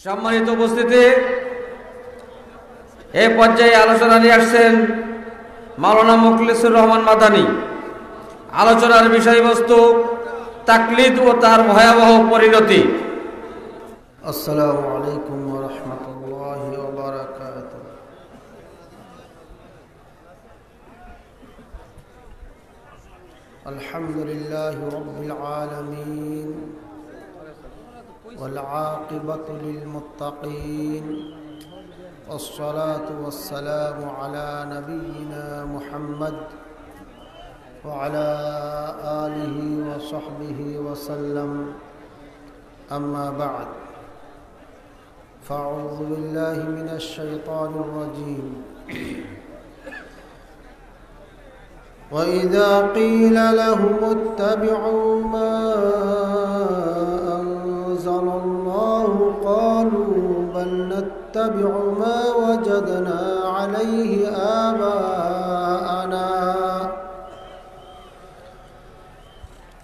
সম্মানিত উপস্থিতি, এ পর্যায়ে আলোচনা নিয়ে আসছেন মাওলানা মুখলিসুর রহমান মাদানী। আলোচনার বিষয়বস্তু তাকলিদ ও তার ভয়াবহ পরিণতি। আসসালামু আলাইকুম রহমতুল্লাহ আলহামদুলিল্লাহ والعاقبة للمتقين والصلاة والسلام على نبينا محمد وعلى آله وصحبه وسلم. أما بعد فأعوذ بالله من الشيطان الرجيم. وإذا قيل لهم اتبعوا ما أنزل الله قالوا بل نتبع ما وجدنا عليه آباءنا.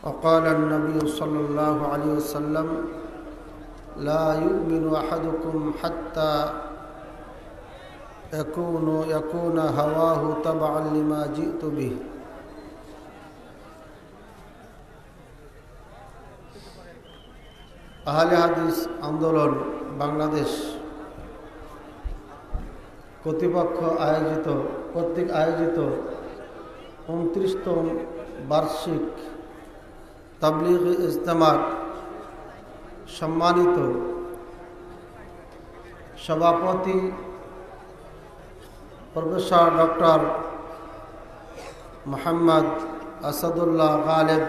وقال النبي صلى الله عليه وسلم لا يؤمن أحدكم حتى يكون يكون هواه تبعا لما جئت به. আহলে হাদিস আন্দোলন বাংলাদেশ কর্তৃপক্ষ আয়োজিত, কর্তৃক আয়োজিত উনত্রিশতম বার্ষিক তাবলিগ ইজতেমার সম্মানিত সভাপতি প্রফেসর ডক্টর মোহাম্মদ আসাদুল্লাহ গালেব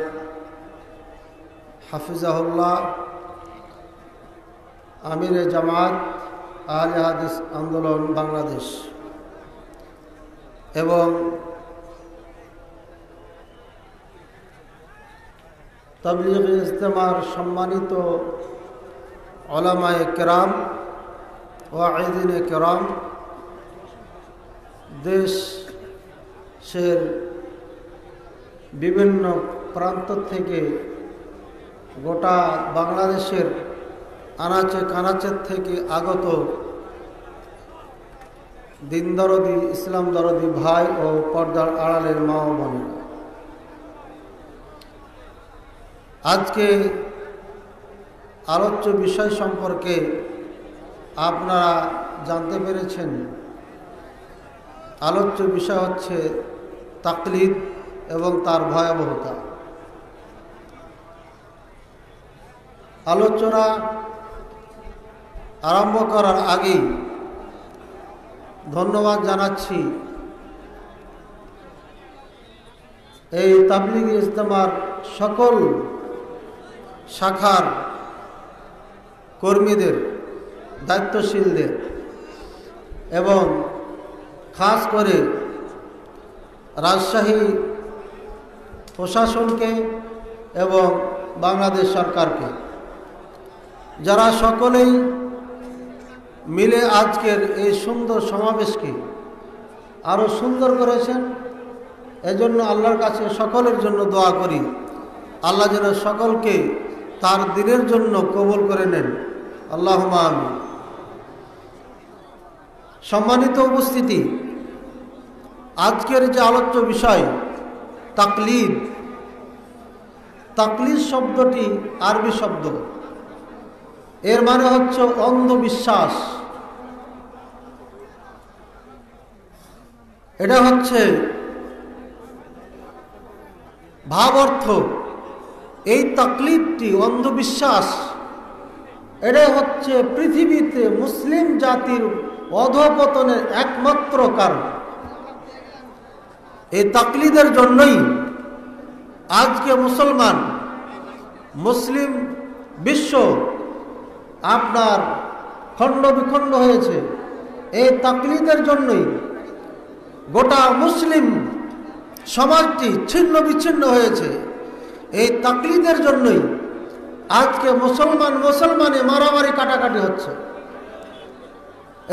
হাফিজাহুল্লাহ আমির জামাত, আহলে হাদিস আন্দোলন বাংলাদেশ। এবং তবলিগ ইজতেমার সম্মানিত ওলামায় কেরাম ও আইদিনে কেরাম দেশের বিভিন্ন প্রান্ত থেকে গোটা বাংলাদেশের আনাচে কানাচের থেকে আগত দিন দরদি ইসলাম দরদি ভাই ও পর্দার আড়ালের মা ও আজকে আলোচ্য বিষয় সম্পর্কে আপনারা জানতে পেরেছেন। আলোচ্য বিষয় হচ্ছে তাকলিদ এবং তার ভয়াবহতা। আলোচনা আরম্ভ করার আগেই ধন্যবাদ জানাচ্ছি এই তাবলিগ ইজতেমার সকল শাখার কর্মীদের, দায়িত্বশীলদের এবং খাস করে রাজশাহী প্রশাসনকে এবং বাংলাদেশ সরকারকে, যারা সকলেই মিলে আজকের এই সুন্দর সমাবেশকে আরও সুন্দর করেছেন। এজন্য আল্লাহর কাছে সকলের জন্য দোয়া করি। আল্লাহ যেন সকলকে তার দিনের জন্য কবল করে নেন। আল্লাহ আমি সম্মানিত উপস্থিতি, আজকের যে আলোচ্য বিষয়, তাকলিদ। তাকলিদ শব্দটি আরবি শব্দ। এর মানে হচ্ছে অন্ধবিশ্বাস। এটা হচ্ছে ভাব অর্থ। এই তাকলিদটি, অন্ধবিশ্বাস, এটা হচ্ছে পৃথিবীতে মুসলিম জাতির অধপতনের একমাত্র কারণ। এই তাকলিদের জন্যই আজকে মুসলমান, মুসলিম বিশ্ব আপনার খণ্ড বিখণ্ড হয়েছে। এই তাকলিদের জন্যই গোটা মুসলিম সমাজটি ছিন্ন বিচ্ছিন্ন হয়েছে। এই তাকলিদের জন্যই আজকে মুসলমান মুসলমানে মারামারি কাটাকাটি হচ্ছে।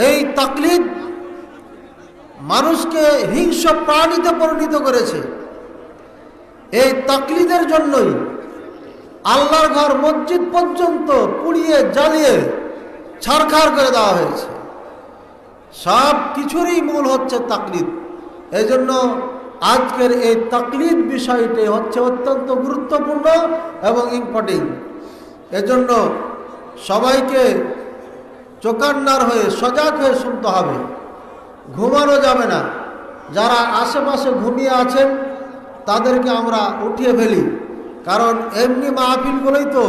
এই তাকলিদ মানুষকে হিংস প্রাণীতে পরিণত করেছে। এই তাকলিদের জন্যই আল্লাহর ঘর মসজিদ পর্যন্ত পুড়িয়ে জ্বালিয়ে ছাড়খাড় করে দেওয়া হয়েছে। সব কিছুরই মূল হচ্ছে তাকলিদ। এই জন্য আজকের এই তাকলিদ বিষয়টি হচ্ছে অত্যন্ত গুরুত্বপূর্ণ এবং ইম্পর্টেন্ট এজন্য সবাইকে চোকান্নার হয়ে, সজাগ হয়ে শুনতে হবে। ঘুমানো যাবে না। যারা আশেপাশে ঘুমিয়ে আছেন, তাদেরকে আমরা উঠিয়ে ফেলি। কারণ এমনি মাহফিলগুলোই তো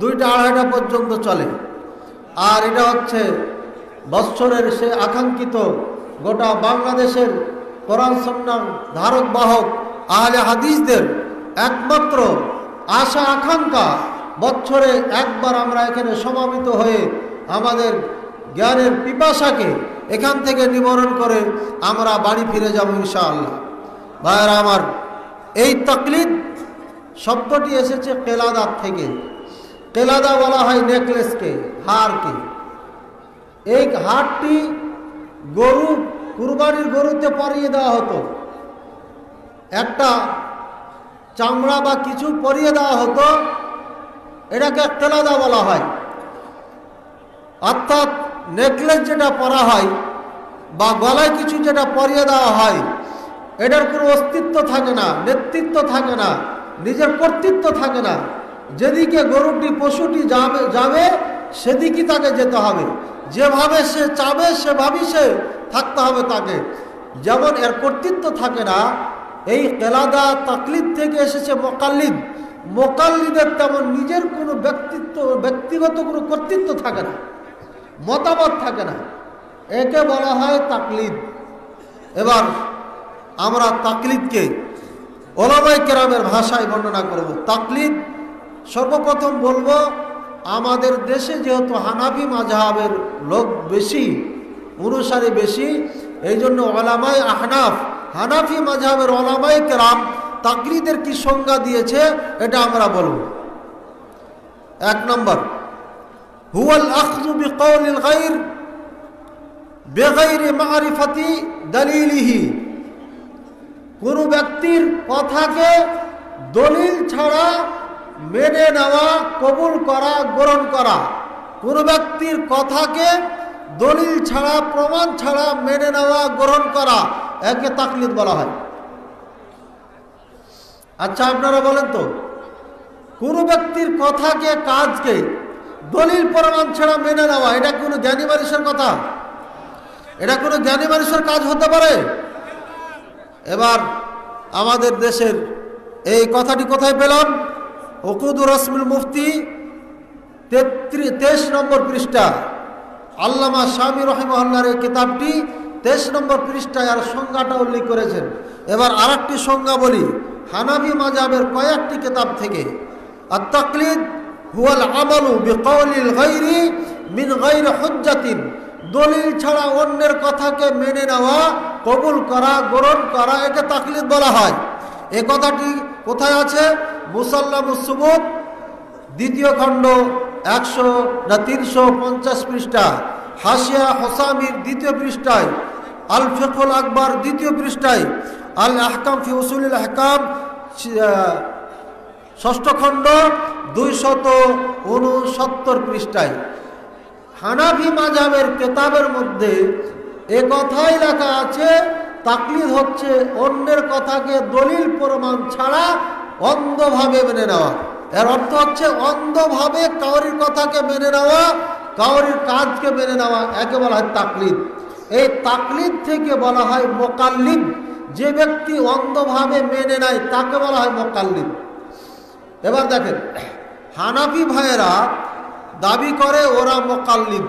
দুইটা আড়াইটা পর্যন্ত চলে। আর এটা হচ্ছে বৎসরের সে আকাঙ্ক্ষিত গোটা বাংলাদেশের ধারক বাহক আহলে হাদিসদের একমাত্র আশা, আকাঙ্ক্ষা বছরে একবার আমরা এখানে সমাবেত হয়ে আমাদের জ্ঞানের পিপাসাকে এখান থেকে নিবারণ করে আমরা বাড়ি ফিরে যাব ইনশাআল্লাহ। ভাইয়েরা আমার, এই তকলিদ শব্দটি এসেছে কেলাদার থেকে। কেলাদা বলা হয় নেকলেসকে হারকে এই হারটি গরু কুরবানির গরুতে পরিয়ে দেওয়া হতো। একটা চামড়া বা কিছু পরিয়ে দেওয়া হতো, এটাকে তেলাদা বলা হয়। অর্থাৎ নেকলেস যেটা পরা হয় বা গলায় কিছু যেটা পরিয়ে দেওয়া হয়, এটার কোনো অস্তিত্ব থাকে না, নেতৃত্ব থাকে না, নিজের কর্তৃত্ব থাকে না। যেদিকে গরুটি, পশুটি যাবে যাবে সেদিকে তাকে যেতে হবে। যেভাবে সে চাবে, সেভাবেই সে থাকতে হবে তাকে। যেমন এর কর্তৃত্ব থাকে না, এই কেলাদা তাকলিদ থেকে এসেছে মোকাল্লিদ। মোকাল্লিদের তেমন নিজের কোনো ব্যক্তিত্ব, ব্যক্তিগত কোনো কর্তৃত্ব থাকে না, মতামত থাকে না। একে বলা হয় তাকলিদ। এবার আমরা তাকলিদকে ওলামাই কেরামের ভাষায় বর্ণনা করব। তাকলিদ সর্বপ্রথম বলব, আমাদের দেশে যেহেতু হানাফি মাঝহাবের লোক বেশি অনুসারী বেশি এই জন্য ওলামাই আহনাফ, হানাফি মাঝহাবের ওলামাই কেরাম তাকরিদের কি সংজ্ঞা দিয়েছে, এটা আমরা বলব। এক নম্বর, হুয়াল আখজু বিকৌলিল গাইর বেগাইরে মারিফাতি দলিলিহি। কোনো ব্যক্তির কথাকে দলিল ছাড়া মেনে নেওয়া, কবুল করা, গ্রহণ করা, কোনো ব্যক্তির কথাকে দলিল ছাড়া, প্রমাণ ছাড়া মেনে নেওয়া, গ্রহণ করা একে তাকলিদ বলা হয়। আচ্ছা আপনারা বলেন তো, কোনো ব্যক্তির কথাকে, কাজকে, দলিল, প্রমাণ ছাড়া মেনে নেওয়া, এটা কোনো জ্ঞানী মানুষের কথা? এটা কোনো জ্ঞানী মানুষের কাজ হতে পারে? এবার আমাদের দেশের এই কথাটি কোথায় পেলাম? ওকুদুর রসমুল মুফতি তেত্রিশ তেইশ নম্বর পৃষ্ঠা। আল্লামা স্বামী রহিমহল্লার এই কিতাবটি তেইশ নম্বর পৃষ্ঠায় আর সংজ্ঞাটা উল্লেখ করেছেন। এবার আর একটি সংজ্ঞা বলি হানাবি মাজাবের কয়েকটি কিতাব থেকে আর তকলিদ হুয়াল আমালু বিকৌলিল গৈরি মিন গৈর হজ্জাতিন, দলিল ছাড়া অন্যের কথাকে মেনে নেওয়া, কবুল করা, গ্রহণ করা, একে তাকলিদ বলা হয়। এ কথাটি কোথায় আছে? মুসাল্লাম সুবুত দ্বিতীয় খণ্ড একশো না তিনশো পঞ্চাশ পৃষ্ঠা। হাসিয়া হোসামির দ্বিতীয় পৃষ্ঠায় আল ফেকুল আকবর দ্বিতীয় পৃষ্ঠায় আল আহকাম ফি আহকাম ষষ্ঠ খণ্ড, দুইশত উনসত্তর পৃষ্ঠায়। হানাফি মাজাবের কেতাবের মধ্যে এ কথাই লেখা আছে, তাকলিদ হচ্ছে অন্যের কথাকে দলিল প্রমাণ ছাড়া অন্ধভাবে মেনে নেওয়া। এর অর্থ হচ্ছে অন্ধভাবে কাউরির কথাকে মেনে নেওয়া, কাউরির কাজকে মেনে নেওয়া একে বলা হয় তাকলিদ। এই তাকলিদ থেকে বলা হয় মোকাল্লিদ। যে ব্যক্তি অন্ধভাবে মেনে নেয়, তাকে বলা হয় মোকাল্লিদ। এবার দেখেন, হানাফি ভাইয়েরা দাবি করে ওরা মোকাল্লিদ,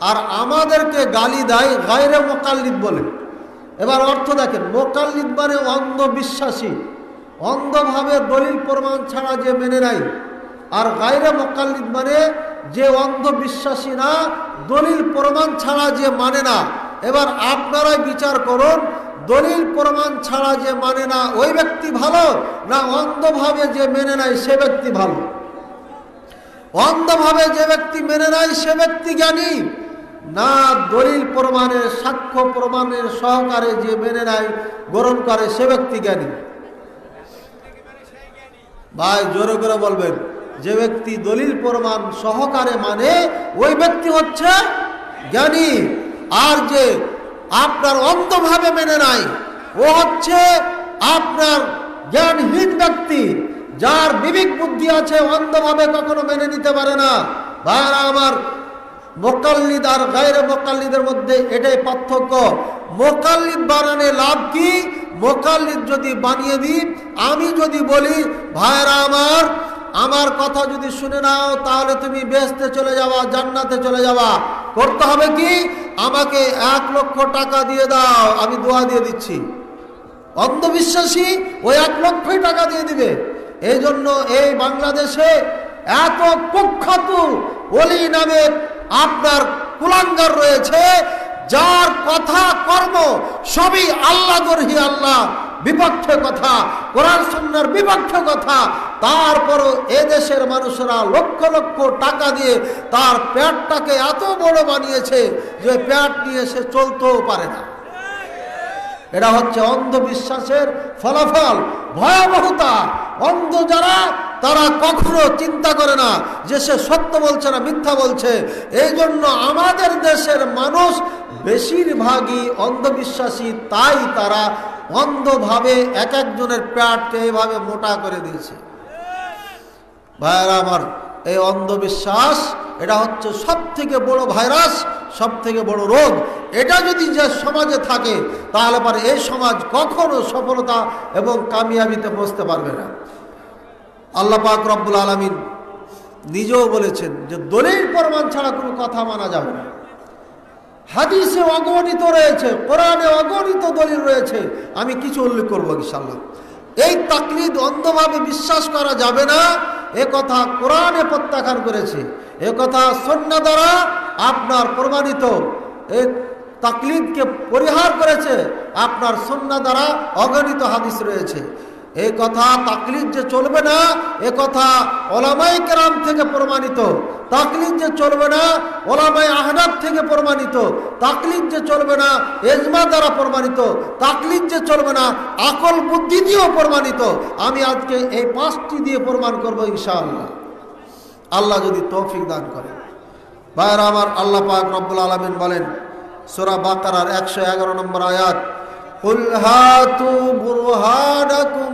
আর আমাদেরকে গালি দেয় গায়রে মোকাল্লিদ বলে। এবার অর্থ দেখেন, মোকাল্লিদ মানে অন্ধবিশ্বাসী। অন্ধভাবে দলিল প্রমাণ ছাড়া যে মেনে নেয় আর গায়রে মোকাল্লিদ মানে যে অন্ধবিশ্বাসী না, দলিল প্রমাণ ছাড়া যে মানে না। এবার আপনারাই বিচার করুন, দলিল প্রমাণ ছাড়া যে মানে না ওই ব্যক্তি ভালো না অন্ধভাবে যে মেনে নেয় সে ব্যক্তি ভালো? অন্ধভাবে যে ব্যক্তি মেনে নেয় সে ব্যক্তি জ্ঞানী, না দলিল প্রমাণের, সাক্ষ্য প্রমাণের সহকারে যে মেনে নেয় গ্রহণ করে সে ব্যক্তি জ্ঞানী। ভাই, জোরে করে বলবেন, যে ব্যক্তি দলিল প্রমাণ সহকারে মানে ওই ব্যক্তি হচ্ছে জ্ঞানী। আর যে আপনার অন্ধভাবে মেনে নাই, ও হচ্ছে আপনার জ্ঞানহীন ব্যক্তি, যার বিবেক বুদ্ধি আছে, অন্ধভাবে কখনো মেনে নিতে পারে না। ভাইরা আমার মোকাল্লিদ আর গায়ের মোকাল্লিদের মধ্যে এটাই পার্থক্য। মোকাল্লিদ বানানে লাভ কি? মোকাল্লিদ যদি বানিয়ে দিই, আমি যদি বলি ভাইরা আমার আমার কথা যদি শুনে নাও, তাহলে তুমি বেসতে চলে যাওয়া জান্নাতে চলে যাওয়া করতে হবে কি? আমাকে এক লক্ষ টাকা দিয়ে দাও, আমি দোয়া দিয়ে দিচ্ছি। অন্ধবিশ্বাসী ওই এক লক্ষই টাকা দিয়ে দিবে। এই জন্য এই বাংলাদেশে এত কুখ্যাত অলি নামে আপনার কুলাঙ্গার রয়েছে, যার কথা কর্ম সবই আল্লাহ গরহি আল্লাহ, বিপক্ষ কথা, কোরআন সন্ন্যার বিপক্ষে কথা। তারপরও এদেশের মানুষরা লক্ষ লক্ষ টাকা দিয়ে তার প্যাটটাকে এত বড় বানিয়েছে যে প্যাট নিয়ে সে চলতেও পারে না। এটা হচ্ছে অন্ধবিশ্বাসের ফলাফল, ভয়াবহতা। অন্ধ যারা, তারা কখনো চিন্তা করে না যে সে সত্য বলছে না মিথ্যা বলছে। এই জন্য আমাদের দেশের মানুষ বেশিরভাগই অন্ধবিশ্বাসী, তাই তারা অন্ধভাবে এক একজনের প্যাটকে এইভাবে মোটা করে দিয়েছে। ভাইরা আমার এই অন্ধবিশ্বাস, এটা হচ্ছে সব থেকে বড় ভাইরাস সব থেকে বড় রোগ। এটা যদি যে সমাজে থাকে, তাহলে পরে এই সমাজ কখনো সফলতা এবং কামিয়াবিতে পৌঁছতে পারবে না। আল্লাহ পাক রব্বুল আলমিন নিজেও বলেছেন যে দলিল প্রমাণ ছাড়া কোনো কথা মানা যাবে না। হাদিসে অগণিত রয়েছে, কোরআনে অগণিত দলিল রয়েছে। আমি কিছু উল্লেখ করব ইনশাল্লাহ এই তাকলিদ অন্ধভাবে বিশ্বাস করা যাবে না। এ কথা কোরআনে প্রত্যাখ্যান করেছে। এ কথা সন্না দ্বারা আপনার প্রমাণিত। এই তাকলিদকে পরিহার করেছে। আপনার সন্না দ্বারা অগণিত হাদিস রয়েছে। এই কথা তাকলিদ যে চলবে না, এ কথা ওলামাই কেরাম থেকে প্রমাণিত। তাকলিদ যে চলবে না ওলামাই আহনাদ থেকে প্রমাণিত। তাকলিদ যে চলবে না, এজমা দ্বারা প্রমাণিত। তাকলিদ যে চলবে না, আকল বুদ্ধি দিয়েও প্রমাণিত। আমি আজকে এই পাঁচটি দিয়ে প্রমাণ করব ইনশাআল্লাহ। আল্লাহ যদি তৌফিক দান করে ভাইয়ের আমার আল্লাহ পাক রব্বুল আলমিন বলেন, সোরা বাকারার একশো এগারো নম্বর আয়াত قل هاتوا برهانكم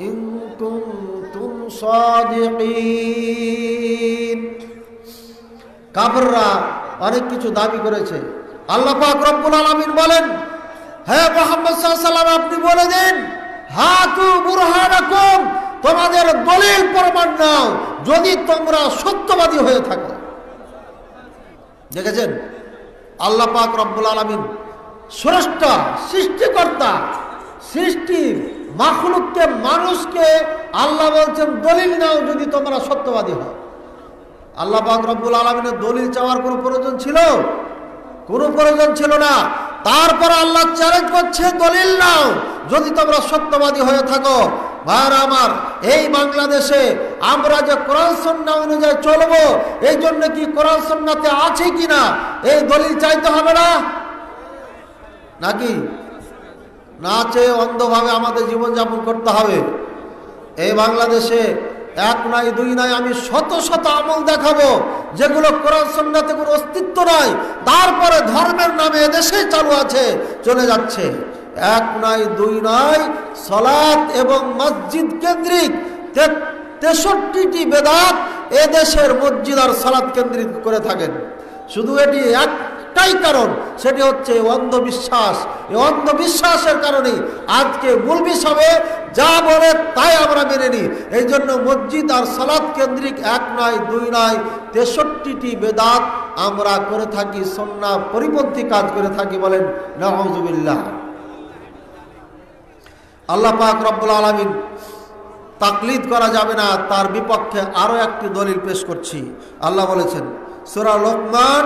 إن كنتم صادقين কাবররা অনেক কিছু দাবি করেছে আল্লাহ পাক রব্বুল আলামিন বলেন হ্যাঁ মোহাম্মদ সাল্লাম আপনি বলে দিন হাতু বুরহানাকুম তোমাদের দলিল প্রমাণ নাও যদি তোমরা সত্যবাদী হয়ে থাকো দেখেছেন আল্লাহ পাক রব্বুল আলামিন স্রষ্টা, সৃষ্টিকর্তা সৃষ্টির মাখলুককে, মানুষকে আল্লাহ বলছেন, দলিল নাও যদি তোমরা সত্যবাদী হও। আল্লাহ পাক রব্বুল আলমিনের দলিল চাওয়ার কোনো প্রয়োজন ছিল? কোনো প্রয়োজন ছিল না। তারপর আল্লাহ চ্যালেঞ্জ করছে, দলিল নাও যদি তোমরা সত্যবাদী হয়ে থাকো। ভাইরা আমার, এই বাংলাদেশে আমরা যে কোরআন সন্না অনুযায়ী চলবো, এই জন্য কি কোরআন সন্নাতে আছে কিনা, এই দলিল চাইতে হবে না? নাকি? না চেয়ে অন্ধভাবে আমাদের জীবনযাপন করতে হবে। এই বাংলাদেশে এক নাই, দুই নাই, আমি শত শত আমল দেখাবো, যেগুলো কোরআন সন্ন্যাতে কোনো অস্তিত্ব নাই। তারপরে ধর্মের নামে এদেশে চালু আছে, চলে যাচ্ছে। এক নাই, দুই নাই, সলাৎ এবং মসজিদ কেন্দ্রিক তেষট্টিটি বেদাত এদেশের মসজিদ আর সালাদ কেন্দ্রিক করে থাকেন। শুধু এটি একটাই কারণ, সেটি হচ্ছে অন্ধবিশ্বাস। এই অন্ধবিশ্বাসের কারণে আজকে মুলবি সবে যা বলে তাই আমরা মেনে নিই। এই জন্য মসজিদ আর সালাদ কেন্দ্রিক এক নয়, দুই নয়, তেষট্টিটি বেদাত আমরা করে থাকি, সন্না পরিপন্থী কাজ করে থাকি বলেন নজুবিল্লাহ আল্লাহ পাক রব্বুল আলমিন তাকলিদ করা যাবে না, তার বিপক্ষে আরও একটি দলিল পেশ করছি। আল্লাহ বলেছেন, সুরা লোকমান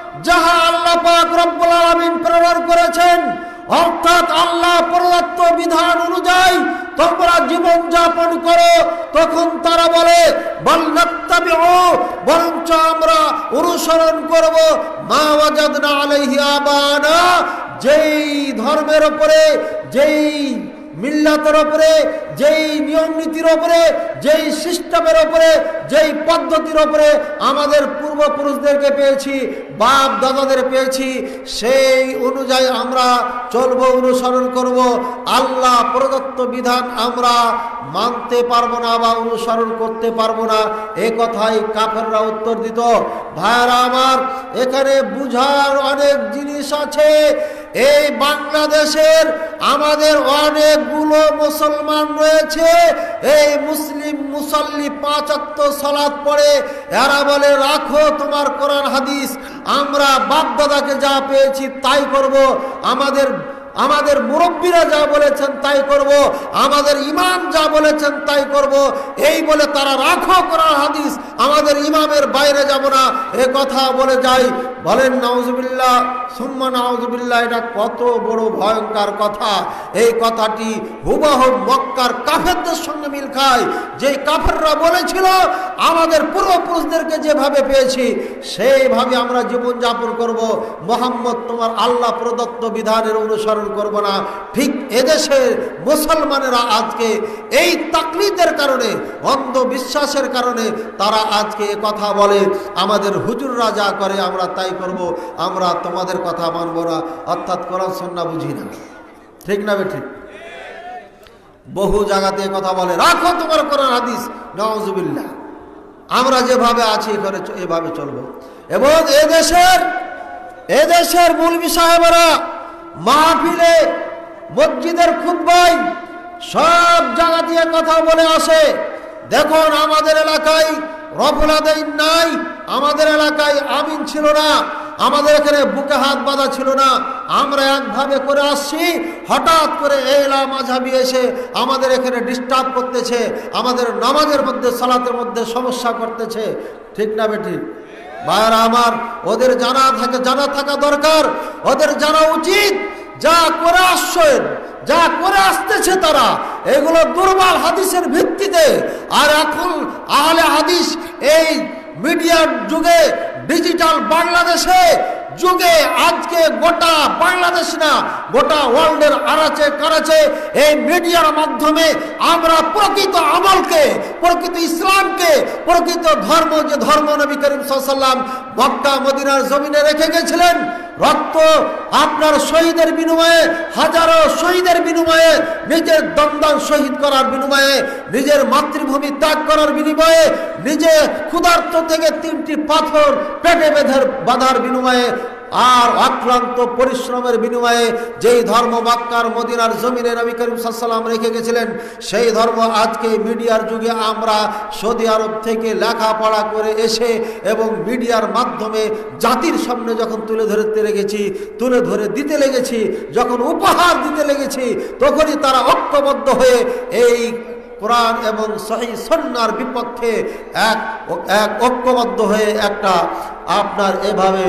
যাহা আল্লাহ পাক রব্বুল আলামিন প্রেরণ করেছেন, অর্থাৎ আল্লাহ প্রদত্ত বিধান অনুযায়ী তোমরা জীবন যাপন করো, তখন তারা বলে বরঞ্চ আমরা অনুসরণ করব, মা আলাইহি আবানা যেই ধর্মের ওপরে যেই মিল্লাতের ওপরে, যেই নিয়ম নীতির ওপরে, যেই সিস্টেমের ওপরে, যেই পদ্ধতির ওপরে আমাদের পূর্বপুরুষদেরকে পেয়েছি, বাপ দাদাদের পেয়েছি, সেই অনুযায়ী আমরা চলবো, অনুসরণ করব। আল্লাহ প্রদত্ত বিধান আমরা মানতে পারব না বা অনুসরণ করতে পারব না। এ কথাই কাফেররা উত্তর দিত। ভাইরা আমার, এখানে বুঝার অনেক জিনিস আছে। এই বাংলাদেশের আমাদের অনেকগুলো মুসলমান রয়েছে। এই মুসলিম মুসল্লি পাঁচাত্ত সলাদ পড়ে, এরা বলে, রাখো তোমার কোরআন হাদিস, আমরা বাপদাদাকে যা পেয়েছি তাই করব। আমাদের আমাদের মুরব্বীরা যা বলেছেন তাই করব, আমাদের ইমাম যা বলেছেন তাই করব, এই বলে তারা রাখো করার হাদিস, আমাদের ইমামের বাইরে যাব না, এ কথা বলে যাই। বলেন, নাউজুবিল্লাহ, সুম্মা নাউজুবিল্লাহ, এটা কত বড় ভয়ঙ্কর কথা। এই কথাটি হুবাহ মক্কার কাফেরদের সঙ্গে মিল খায়। যেই কাফেররা বলেছিল, আমাদের পূর্বপুরুষদেরকে যেভাবে পেয়েছি, সেইভাবে আমরা জীবনযাপন করব। মোহাম্মদ, তোমার আল্লাহ প্রদত্ত বিধানের অনুসরণ করব না। ঠিক এদেশের মুসলমানেরা আজকে এই তাকলিদের কারণে, অন্ধবিশ্বাসের কারণে তারা আজকে কথা বলে, আমাদের হুজুররা যা করে আমরা তাই করব, আমরা তোমাদের কথা মানব না। অর্থাৎ কোরআন সন্না বুঝি না। ঠিক না বে ঠিক? বহু জায়গাতে কথা বলে, রাখো তোমার কোরআন হাদিস, নওয়াজুবিল্লাহ। আমরা যেভাবে আছি, এখানে এভাবে চলবো। এবং এদেশের এদেশের মৌলবি সাহেবেরা মাহফিলে, মসজিদের খুদ্াই সব জায়গা দিয়ে কথা বলে আসে। দেখুন, আমাদের এলাকায় রফুল নাই, আমাদের এলাকায় আমিন ছিল না, আমাদের এখানে বুকে হাত বাঁধা ছিল না। আমরা একভাবে করে আসছি, হঠাৎ করে এলা মাঝাবি এসে আমাদের এখানে ডিস্টার্ব করতেছে, আমাদের নামাজের মধ্যে, সালাতের মধ্যে সমস্যা করতেছে। ঠিক না বেটি ভাইয়ারা আমার, ওদের জানা থাকে, জানা থাকা দরকার। ওদের জানা উচিত যা করে আসছেন, যা করে আসতেছে তারা। এগুলো দুর্বল হাদিসের ভিত্তিতে। আর এখন আহলে হাদিস এই মিডিয়ার যুগে, ডিজিটাল বাংলাদেশে যুগে আজকে গোটা বাংলাদেশ না, গোটা ওয়ার্ল্ডের আরাচে কারাচে এই মিডিয়ার মাধ্যমে আমরা প্রকৃত আমলকে, প্রকৃত ইসলামকে, প্রকৃত ধর্ম যে ধর্ম নবী করিম সাল্লাম মক্কা, মদিনার জমিনে রেখে গেছিলেন, রক্ত আপনার শহীদের বিনিময়ে, হাজারো শহীদের বিনিময়ে, নিজের দমদান শহীদ করার বিনিময়ে, নিজের মাতৃভূমি ত্যাগ করার বিনিময়ে, নিজে ক্ষুধার্ত থেকে তিনটি পাথর পেটে বেঁধের বাধার বিনিময়ে আর অক্লান্ত পরিশ্রমের বিনিময়ে যেই ধর্ম বাক্কার মদিনার জমিনে নবী করিম সাল্লাম রেখে গেছিলেন, সেই ধর্ম আজকে মিডিয়ার যুগে আমরা সৌদি আরব থেকে লেখাপড়া করে এসে এবং মিডিয়ার মাধ্যমে জাতির সামনে যখন তুলে ধরতে লেগেছি, তুলে ধরে দিতে লেগেছি, যখন উপহার দিতে লেগেছি, তখনই তারা ঐক্যবদ্ধ হয়ে এই কোরআন এবং সহি সন্ন্যার বিপক্ষে এক এক ঐক্যবদ্ধ হয়ে একটা আপনার এভাবে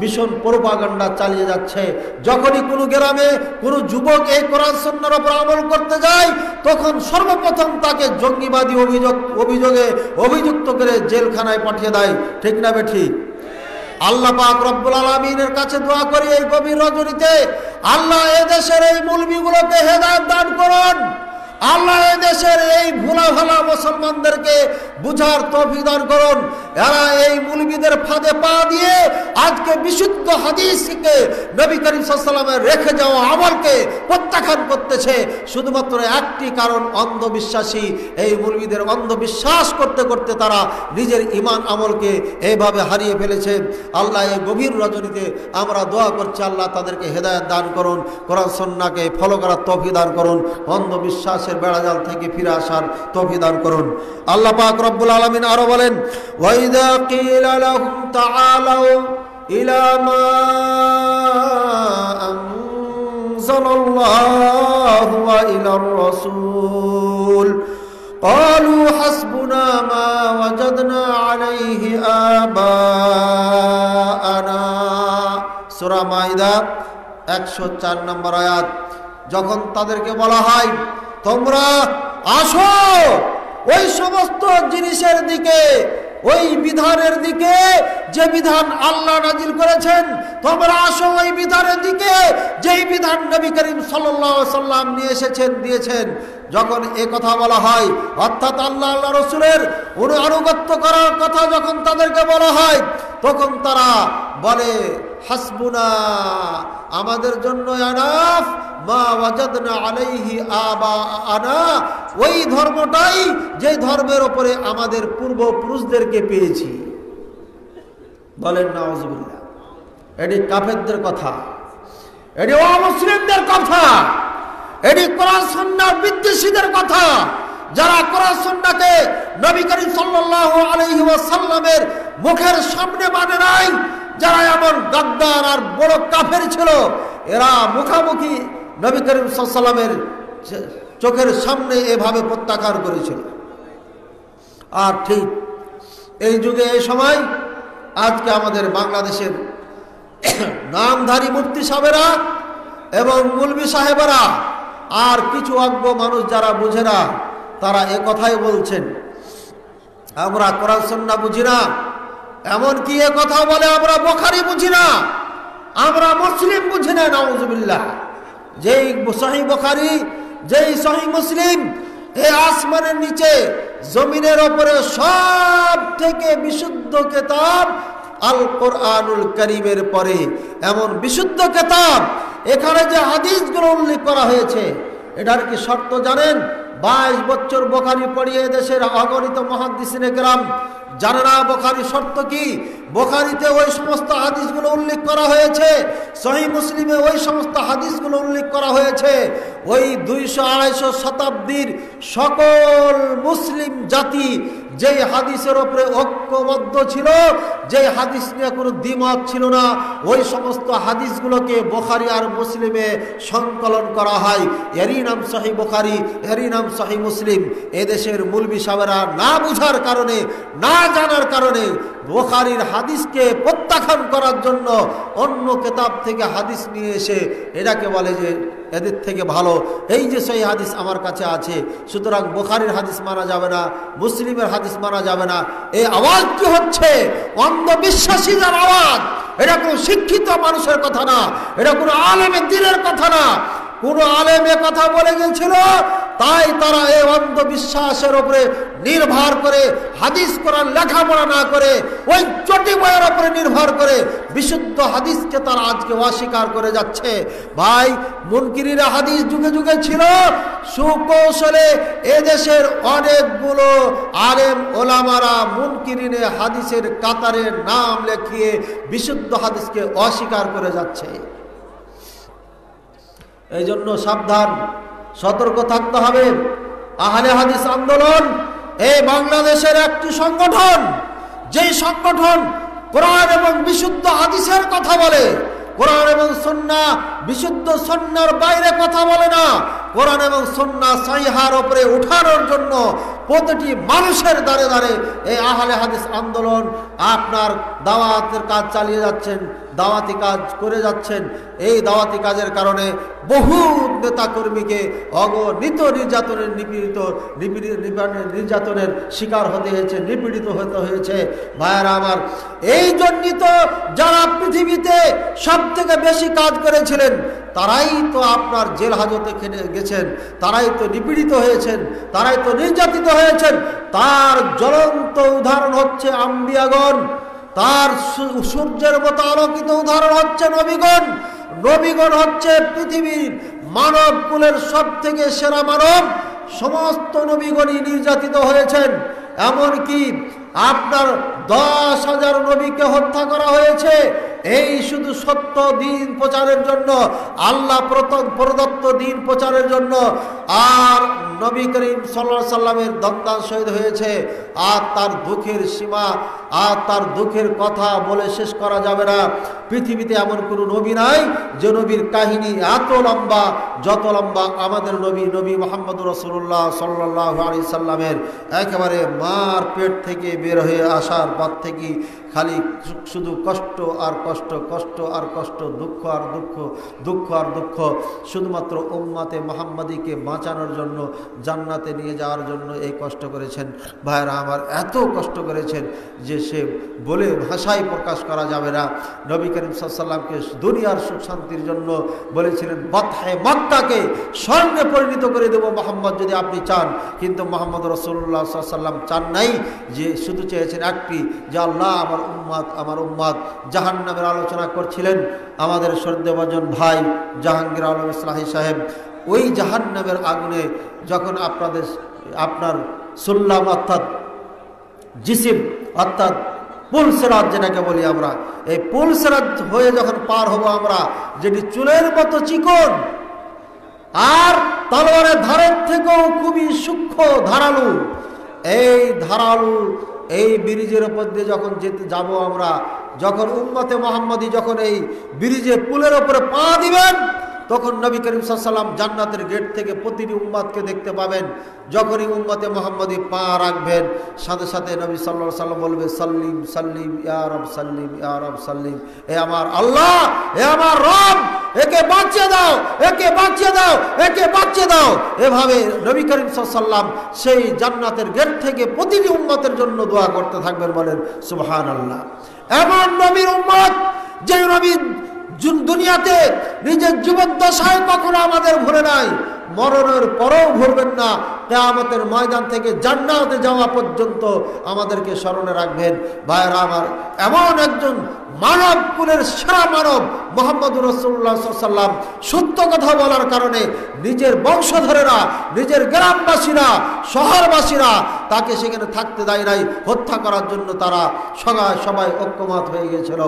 মিশন প্রোপাগান্ডা চালিয়ে যাচ্ছে। যখনই কোনো গ্রামে কোনো যুবক এই কোরআন সন্ন্যার ওপর আমল করতে যায়, তখন সর্বপ্রথম তাকে জঙ্গিবাদী অভিযোগ, অভিযোগে অভিযুক্ত করে জেলখানায় পাঠিয়ে দেয়। ঠিক না বেঠি? আল্লাহ পাক রব্বুল আলমিনের কাছে দোয়া করি এই গভীর রজনীতে, আল্লাহ এদেশের এই মুলবিগুলোকে হেদায়ত দান করুন। আল্লাহ দেশের এই ভোলা ভালা মুসলমানদেরকে বুঝার তফিদান করুন। এরা এই মুলবিদের ফাঁদে পা দিয়ে আজকে বিশুদ্ধ হাদিসকে নবী করিম রেখে যাওয়া আমলকে প্রত্যাখ্যান করতেছে। শুধুমাত্র একটি কারণ, অন্ধবিশ্বাসী। এই মুলবিদের অন্ধবিশ্বাস করতে করতে তারা নিজের ইমান আমলকে এইভাবে হারিয়ে ফেলেছে। আল্লাহ এই গভীর রজনীতে আমরা দোয়া করছি, আল্লাহ তাদেরকে হেদায়ত দান করুন, কোরআন সন্নাকে ফলো করার তফি দান করুন। অন্ধবিশ্বাসের বেড়াজাল থেকে ফিরে আসার তফি দান করুন আল্লাহ পাক রব্বুল আলমিন আরো বলেন ওয়াইদা কিল লাহুম তাআলাউ ইলা মা أنزل الله وإلى الرسول قالوا حسبنا ما وجدنا عليه آباءنا সূরা মাইদা 104 নম্বর আয়াত যখন তাদেরকে বলা হয় তোমরা আসো। ওই সমস্ত জিনিসের দিকে, ওই বিধানের দিকে, যে বিধান আল্লাহ নাজিল করেছেন, তোমরা আসো ওই বিধানের দিকে, যেই বিধান নবী করিম সাল্লাম নিয়ে এসেছেন, দিয়েছেন। যখন এ কথা বলা হয়, অর্থাৎ আল্লাহ আল্লাহ রসুলের আনুগত্য করার কথা যখন তাদেরকে বলা হয়, তখন তারা বলে, হাসবুনা, আমাদের জন্য আনাফ আনা ওই ধর্মটাই যে ধর্মের ওপরে আমাদের পূর্বপুরুষদেরকে পেয়েছি। বলেন কথা। কথা। এটি কোরআন সন্ন্যার বিদ্বেষীদের কথা। যারা কোরআন সন্ন্যাকে নবী করিম ওয়াসাল্লামের মুখের সামনে মানে নাই, যারা এমন গাদ্দার আর বড় কাফের ছিল, এরা মুখামুখি নবী করিম সাল্লামের চোখের সামনে এভাবে প্রত্যাখ্যান করেছিল। আর ঠিক এই যুগে, এই সময় আজকে আমাদের বাংলাদেশের নামধারী মূর্তি সাহেবেরা এবং মুলবি সাহেবেরা আর কিছু অজ্ঞ মানুষ যারা বুঝে না, তারা এ কথাই বলছেন, আমরা কোরআন সন্না বুঝি না, এমনকি এ কথা বলে, আমরা বোখারি বুঝি না, আমরা মুসলিম বুঝি না নওয়াজবিল্লাহ যেই সহি বোখারি, যেই সহি মুসলিম, এ আসমানের নিচে, জমিনের ওপরে সব থেকে বিশুদ্ধ কেতাব আল কোরআনুল করিমের পরে এমন বিশুদ্ধ কেতাব, এখানে যে হাদিসগুলো উল্লেখ করা হয়েছে, এটার কি শর্ত জানেন? বাইশ বছর বোখারি পড়িয়ে দেশের অগণিত মহাদিসিনে গ্রাম জানে না বোখারি শর্ত কি? বোখারিতে ওই সমস্ত হাদিসগুলো উল্লেখ করা হয়েছে, সহি মুসলিমে ওই সমস্ত হাদিসগুলো উল্লেখ করা হয়েছে। ওই দুইশো আড়াইশো শতাব্দীর সকল মুসলিম জাতি যেই হাদিসের ওপরে ঐক্যবদ্ধ ছিল, যেই হাদিস নিয়ে কোনো দ্বিমত ছিল না, ওই সমস্ত হাদিসগুলোকে বোখারি আর মুসলিমে সংকলন করা হয়। এরই নাম শাহি বোখারি, এরই নাম শাহি মুসলিম। এদেশের মুলবি সাহেবেরা না বুঝার কারণে, না জানার কারণে বোখারির হাদিসকে প্রত্যাখ্যান করার জন্য অন্য কেতাব থেকে হাদিস নিয়ে এসে এটাকে বলে যে এদের থেকে ভালো। এই যে সেই হাদিস আমার কাছে আছে, সুতরাং বোখারের হাদিস মানা যাবে না, মুসলিমের হাদিস মানা যাবে না। এই আওয়াজ কি হচ্ছে? অন্ধবিশ্বাসী অন্ধবিশ্বাসীদের আওয়াজ, এটা কোনো শিক্ষিত মানুষের কথা না, এটা কোনো আলেমের দিনের কথা না। কোন আলেম কথা বলে গেছিল তাই তারা এই অন্ধবিশ্বাসের উপরে নির্ভর করে হাদিস করার লেখাপড়া না করে, ওই চটি বইয়ের উপরে নির্ভর করে বিশুদ্ধ হাদিসকে তারা আজকে অস্বীকার করে যাচ্ছে। ভাই, মুনকিরিরা হাদিস যুগে যুগে ছিল, সুকৌশলে এদেশের অনেকগুলো আলেম ওলামারা মুনকিরিনে হাদিসের কাতারে নাম লেখিয়ে বিশুদ্ধ হাদিসকে অস্বীকার করে যাচ্ছে। এই জন্য সাবধান, সতর্ক থাকতে হবে। আহলে হাদিস আন্দোলন এই বাংলাদেশের একটি সংগঠন, যেই সংগঠন কোরআন এবং বিশুদ্ধ হাদিসের কথা বলে, কোরআন এবং সন্না বিশুদ্ধ সন্ন্যার বাইরে কথা বলে না কোরআন এবং সন্না সাইহার ওপরে উঠানোর জন্য প্রতিটি মানুষের দ্বারে দ্বারে এই আহলে হাদিস আন্দোলন আপনার দাওয়াতের কাজ চালিয়ে যাচ্ছেন, দাওয়াতি কাজ করে যাচ্ছেন। এই দাওয়াতি কাজের কারণে বহু নেতা কর্মীকে অগণিত নির্যাতনের নিপীড়িত নির্যাতনের শিকার হতে হয়েছে, নিপীড়িত হতে হয়েছে। ভাইয়ারা আমার, এই জন্যই তো যারা পৃথিবীতে সব থেকে বেশি কাজ করেছিলেন তারাই তো আপনার জেল হাজতে গেছেন, তারাই তো নিপীড়িত হয়েছেন, তারাই তো নির্যাতিত হয়েছেন। তার জ্বলন্ত উদাহরণ হচ্ছে আম্বিয়াগণ, তার সূর্যের মতো আলোকিত উদাহরণ হচ্ছে নবীগণ। নবীগণ হচ্ছে পৃথিবীর মানব কুলের সব থেকে সেরা মানব। সমস্ত নবীগণই নির্যাতিত হয়েছেন। এমনকি আপনার দশ হাজার নবীকে হত্যা করা হয়েছে। এই শুধু সত্য দিন প্রচারের জন্য, আল্লাহ প্রদত্ত দিন প্রচারের জন্য। আর নবী করিম সাল্লা সাল্লামের দন্দান শহীদ হয়েছে। আর তার দুঃখের সীমা, আর তার দুঃখের কথা বলে শেষ করা যাবে না। পৃথিবীতে এমন কোনো নবী নাই যে নবীর কাহিনী এত লম্বা, যত লম্বা আমাদের নবী নবী মোহাম্মদ রসুল্লাহ সাল্লাহ আলি সাল্লামের একেবারে মার পেট থেকে বের হয়ে আসার পর থেকে খালি শুধু কষ্ট আর কষ্ট কষ্ট আর কষ্ট, দুঃখ আর দুঃখ দুঃখ আর দুঃখ। শুধুমাত্র উম্মাতে মোহাম্মদীকে বাঁচানোর জন্য, জান্নাতে নিয়ে যাওয়ার জন্য এই কষ্ট করেছেন। ভাইরা আমার এত কষ্ট করেছেন যে সে বলে ভাষায় প্রকাশ করা যাবে না। নবী করিম সাল্লামকে দুনিয়ার সুখ শান্তির জন্য বলেছিলেন বৎহায় মক্কাকে স্বর্ণে পরিণত করে দেব মোহাম্মদ যদি আপনি চান। কিন্তু মোহাম্মদ রসুল্লাহ সাল্লাম চান নাই যে শুধু চেয়েছেন একটি, যে আল্লাহ আমার উম্মাদ, আমার উম্মাদ জাহান নামের আলোচনা করছিলেন। আমাদের সর্দেবাজন ভাই জাহাঙ্গীর আলম ইসলাহি সাহেব, ওই জাহান নামের আগুনে যখন আপনাদের, আপনার সুল্লাম অর্থাৎ জিসিম অর্থাৎ পুলসেরাত যেটাকে বলি আমরা, এই পুলসেরাত হয়ে যখন পার হব আমরা, যেটি চুলের মতো চিকন, আর তলোয়ারের ধারের থেকেও খুবই সূক্ষ্ম ধারালু, এই ধারালু এই ব্রিজের ওপর দিয়ে যখন যেতে যাব আমরা, যখন উন্মতে মোহাম্মদী যখন এই ব্রিজে পুলের ওপরে পা দিবেন তখন নবী করিম সাল্লাম জান্নাতের গেট থেকে প্রতিটি উম্মাদকে দেখতে পাবেন। যখনই উম্মতে মোহাম্মদী পা রাখবেন, সাথে সাথে নবী সাল্লা সাল্লাম বলবে, সাল্লিম সাল্লিম ইয়ারব সাল্লিম ইয়ারব সাল্লিম, এ আমার আল্লাহ, এ আমার রব, একে বাঁচিয়ে দাও, একে বাঁচিয়ে দাও, একে বাঁচিয়ে দাও। এভাবে নবী করিম সাল্লাম সেই জান্নাতের গেট থেকে প্রতিটি উম্মতের জন্য দোয়া করতে থাকবেন বলেন সুবহান আল্লাহ এমন নবীর উম্মত যে নবী দুনিয়াতে নিজের জীবদ্দশায় কখনো আমাদের ভরে নাই। মরণের পরেও ভুলবেন না। কেয়ামতের ময়দান থেকে জান্নাতে যাওয়া পর্যন্ত আমাদেরকে স্মরণে রাখবেন। ভাইরা আমার, এমন একজন মানব কুলের সেরা মানব মোহাম্মদ রসুল্লাহ সাল্লাম সত্য কথা বলার কারণে নিজের বংশধরেরা, নিজের গ্রামবাসীরা, শহরবাসীরা তাকে সেখানে থাকতে দেয় নাই। হত্যা করার জন্য তারা সবাই সবাই ঐক্যমত হয়ে গিয়েছিল।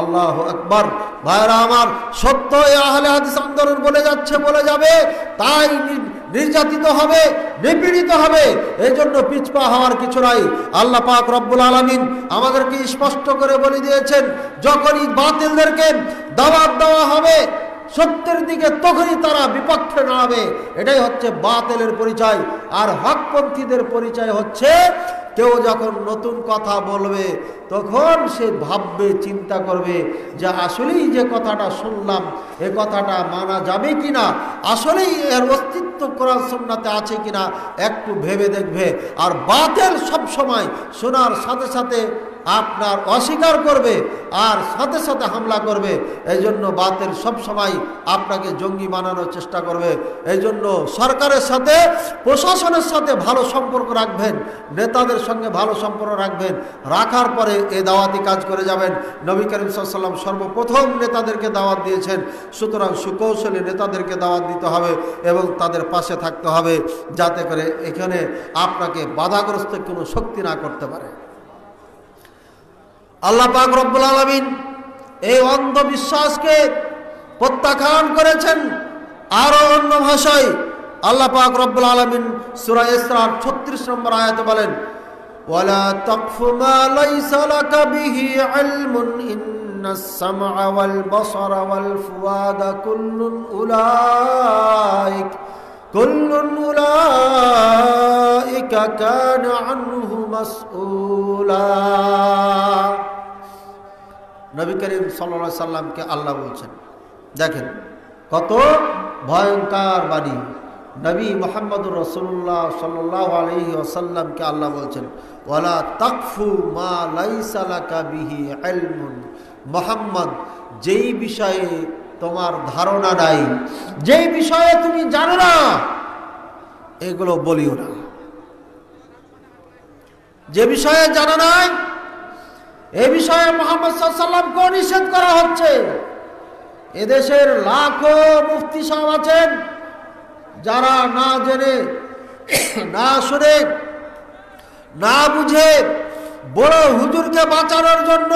আল্লাহ আকবর। ভাইরা আমার, সত্য এ আহলে হাদিস আন্দোলন বলে যাচ্ছে, বলে যাবে। তাই নির্যাতিত হবে, নিপীড়িত হবে। এই জন্য পিছপা হওয়ার কিছু নাই। আল্লাহ পাক রব্বুল আলমিন আমাদেরকে স্পষ্ট করে বলে দিয়েছেন, যখনই বাতিলদেরকে দাওয়াত দেওয়া হবে, সত্যের দিকে তখনই তারা বিপক্ষে দাঁড়াবে এটাই হচ্ছে বাতেলের পরিচয়। আর হকপন্থীদের পরিচয় হচ্ছে কেউ যখন নতুন কথা বলবে, তখন সে ভাববে, চিন্তা করবে যে আসলেই যে কথাটা শুনলাম, এ কথাটা মানা যাবে কি না আসলেই এর অস্তিত্ব করার সন্নাতে আছে কিনা, একটু ভেবে দেখবে। আর বাতেল সব সময় শোনার সাথে সাথে আপনার অস্বীকার করবে আর সাথে সাথে হামলা করবে। এই জন্য বাতেল সবসময় আপনাকে জঙ্গি বানানোর চেষ্টা করবে। এই জন্য সরকারের সাথে, প্রশাসনের সাথে ভালো সম্পর্ক রাখবেন, নেতাদের সঙ্গে ভালো সম্পর্ক রাখবেন, রাখার পরে এ দাওয়াতি কাজ করে যাবেন। নবী করিম সাল্লাম সর্বপ্রথম নেতাদেরকে দাওয়াত দিয়েছেন। সুতরাং সুকৌশলী নেতাদেরকে দাওয়াত দিতে হবে এবং তাদের পাশে থাকতে হবে যাতে করে এখানে আপনাকে বাধাগ্রস্ত কোনো শক্তি না করতে পারে। আল্লাহ পাক রব্বুল আলমিন এই অন্ধবিশ্বাসকে প্রত্যাখ্যান করেছেন আরো অন্য ভাষায় আল্লাহ পাক রব্বুল আলমিন সুরা ইসরার ছত্রিশ নম্বর আয়াতে বলেন ولا تقف ما ليس لك به علم إن السمع والبصر والفؤاد كل أولئك কুল্লুন উলাইকা কানা আনহু নবী করিম সাল্লা সাল্লামকে আল্লাহ বলছেন, দেখেন কত ভয়ঙ্কর বাণী। নবী মোহাম্মদুর রসুল্লাহ সাল্লাহ আলহি আসাল্লামকে আল্লাহ বলছেন ওলা তাকফু মা লাইসালা কাবিহি আলমুন মোহাম্মদ, যেই বিষয়ে তোমার ধারণা নাই। যে বিষয়ে তুমি জানো না, এগুলো বলিও না। যে বিষয়ে জানা নাই এ বিষয়ে মোহাম্মদ নিষেধ করা হচ্ছে। এদেশের লাখো মুফতি সাহেব আছেন, যারা না জেনে, না শুনে, না বুঝে বড় হুজুরকে বাঁচানোর জন্য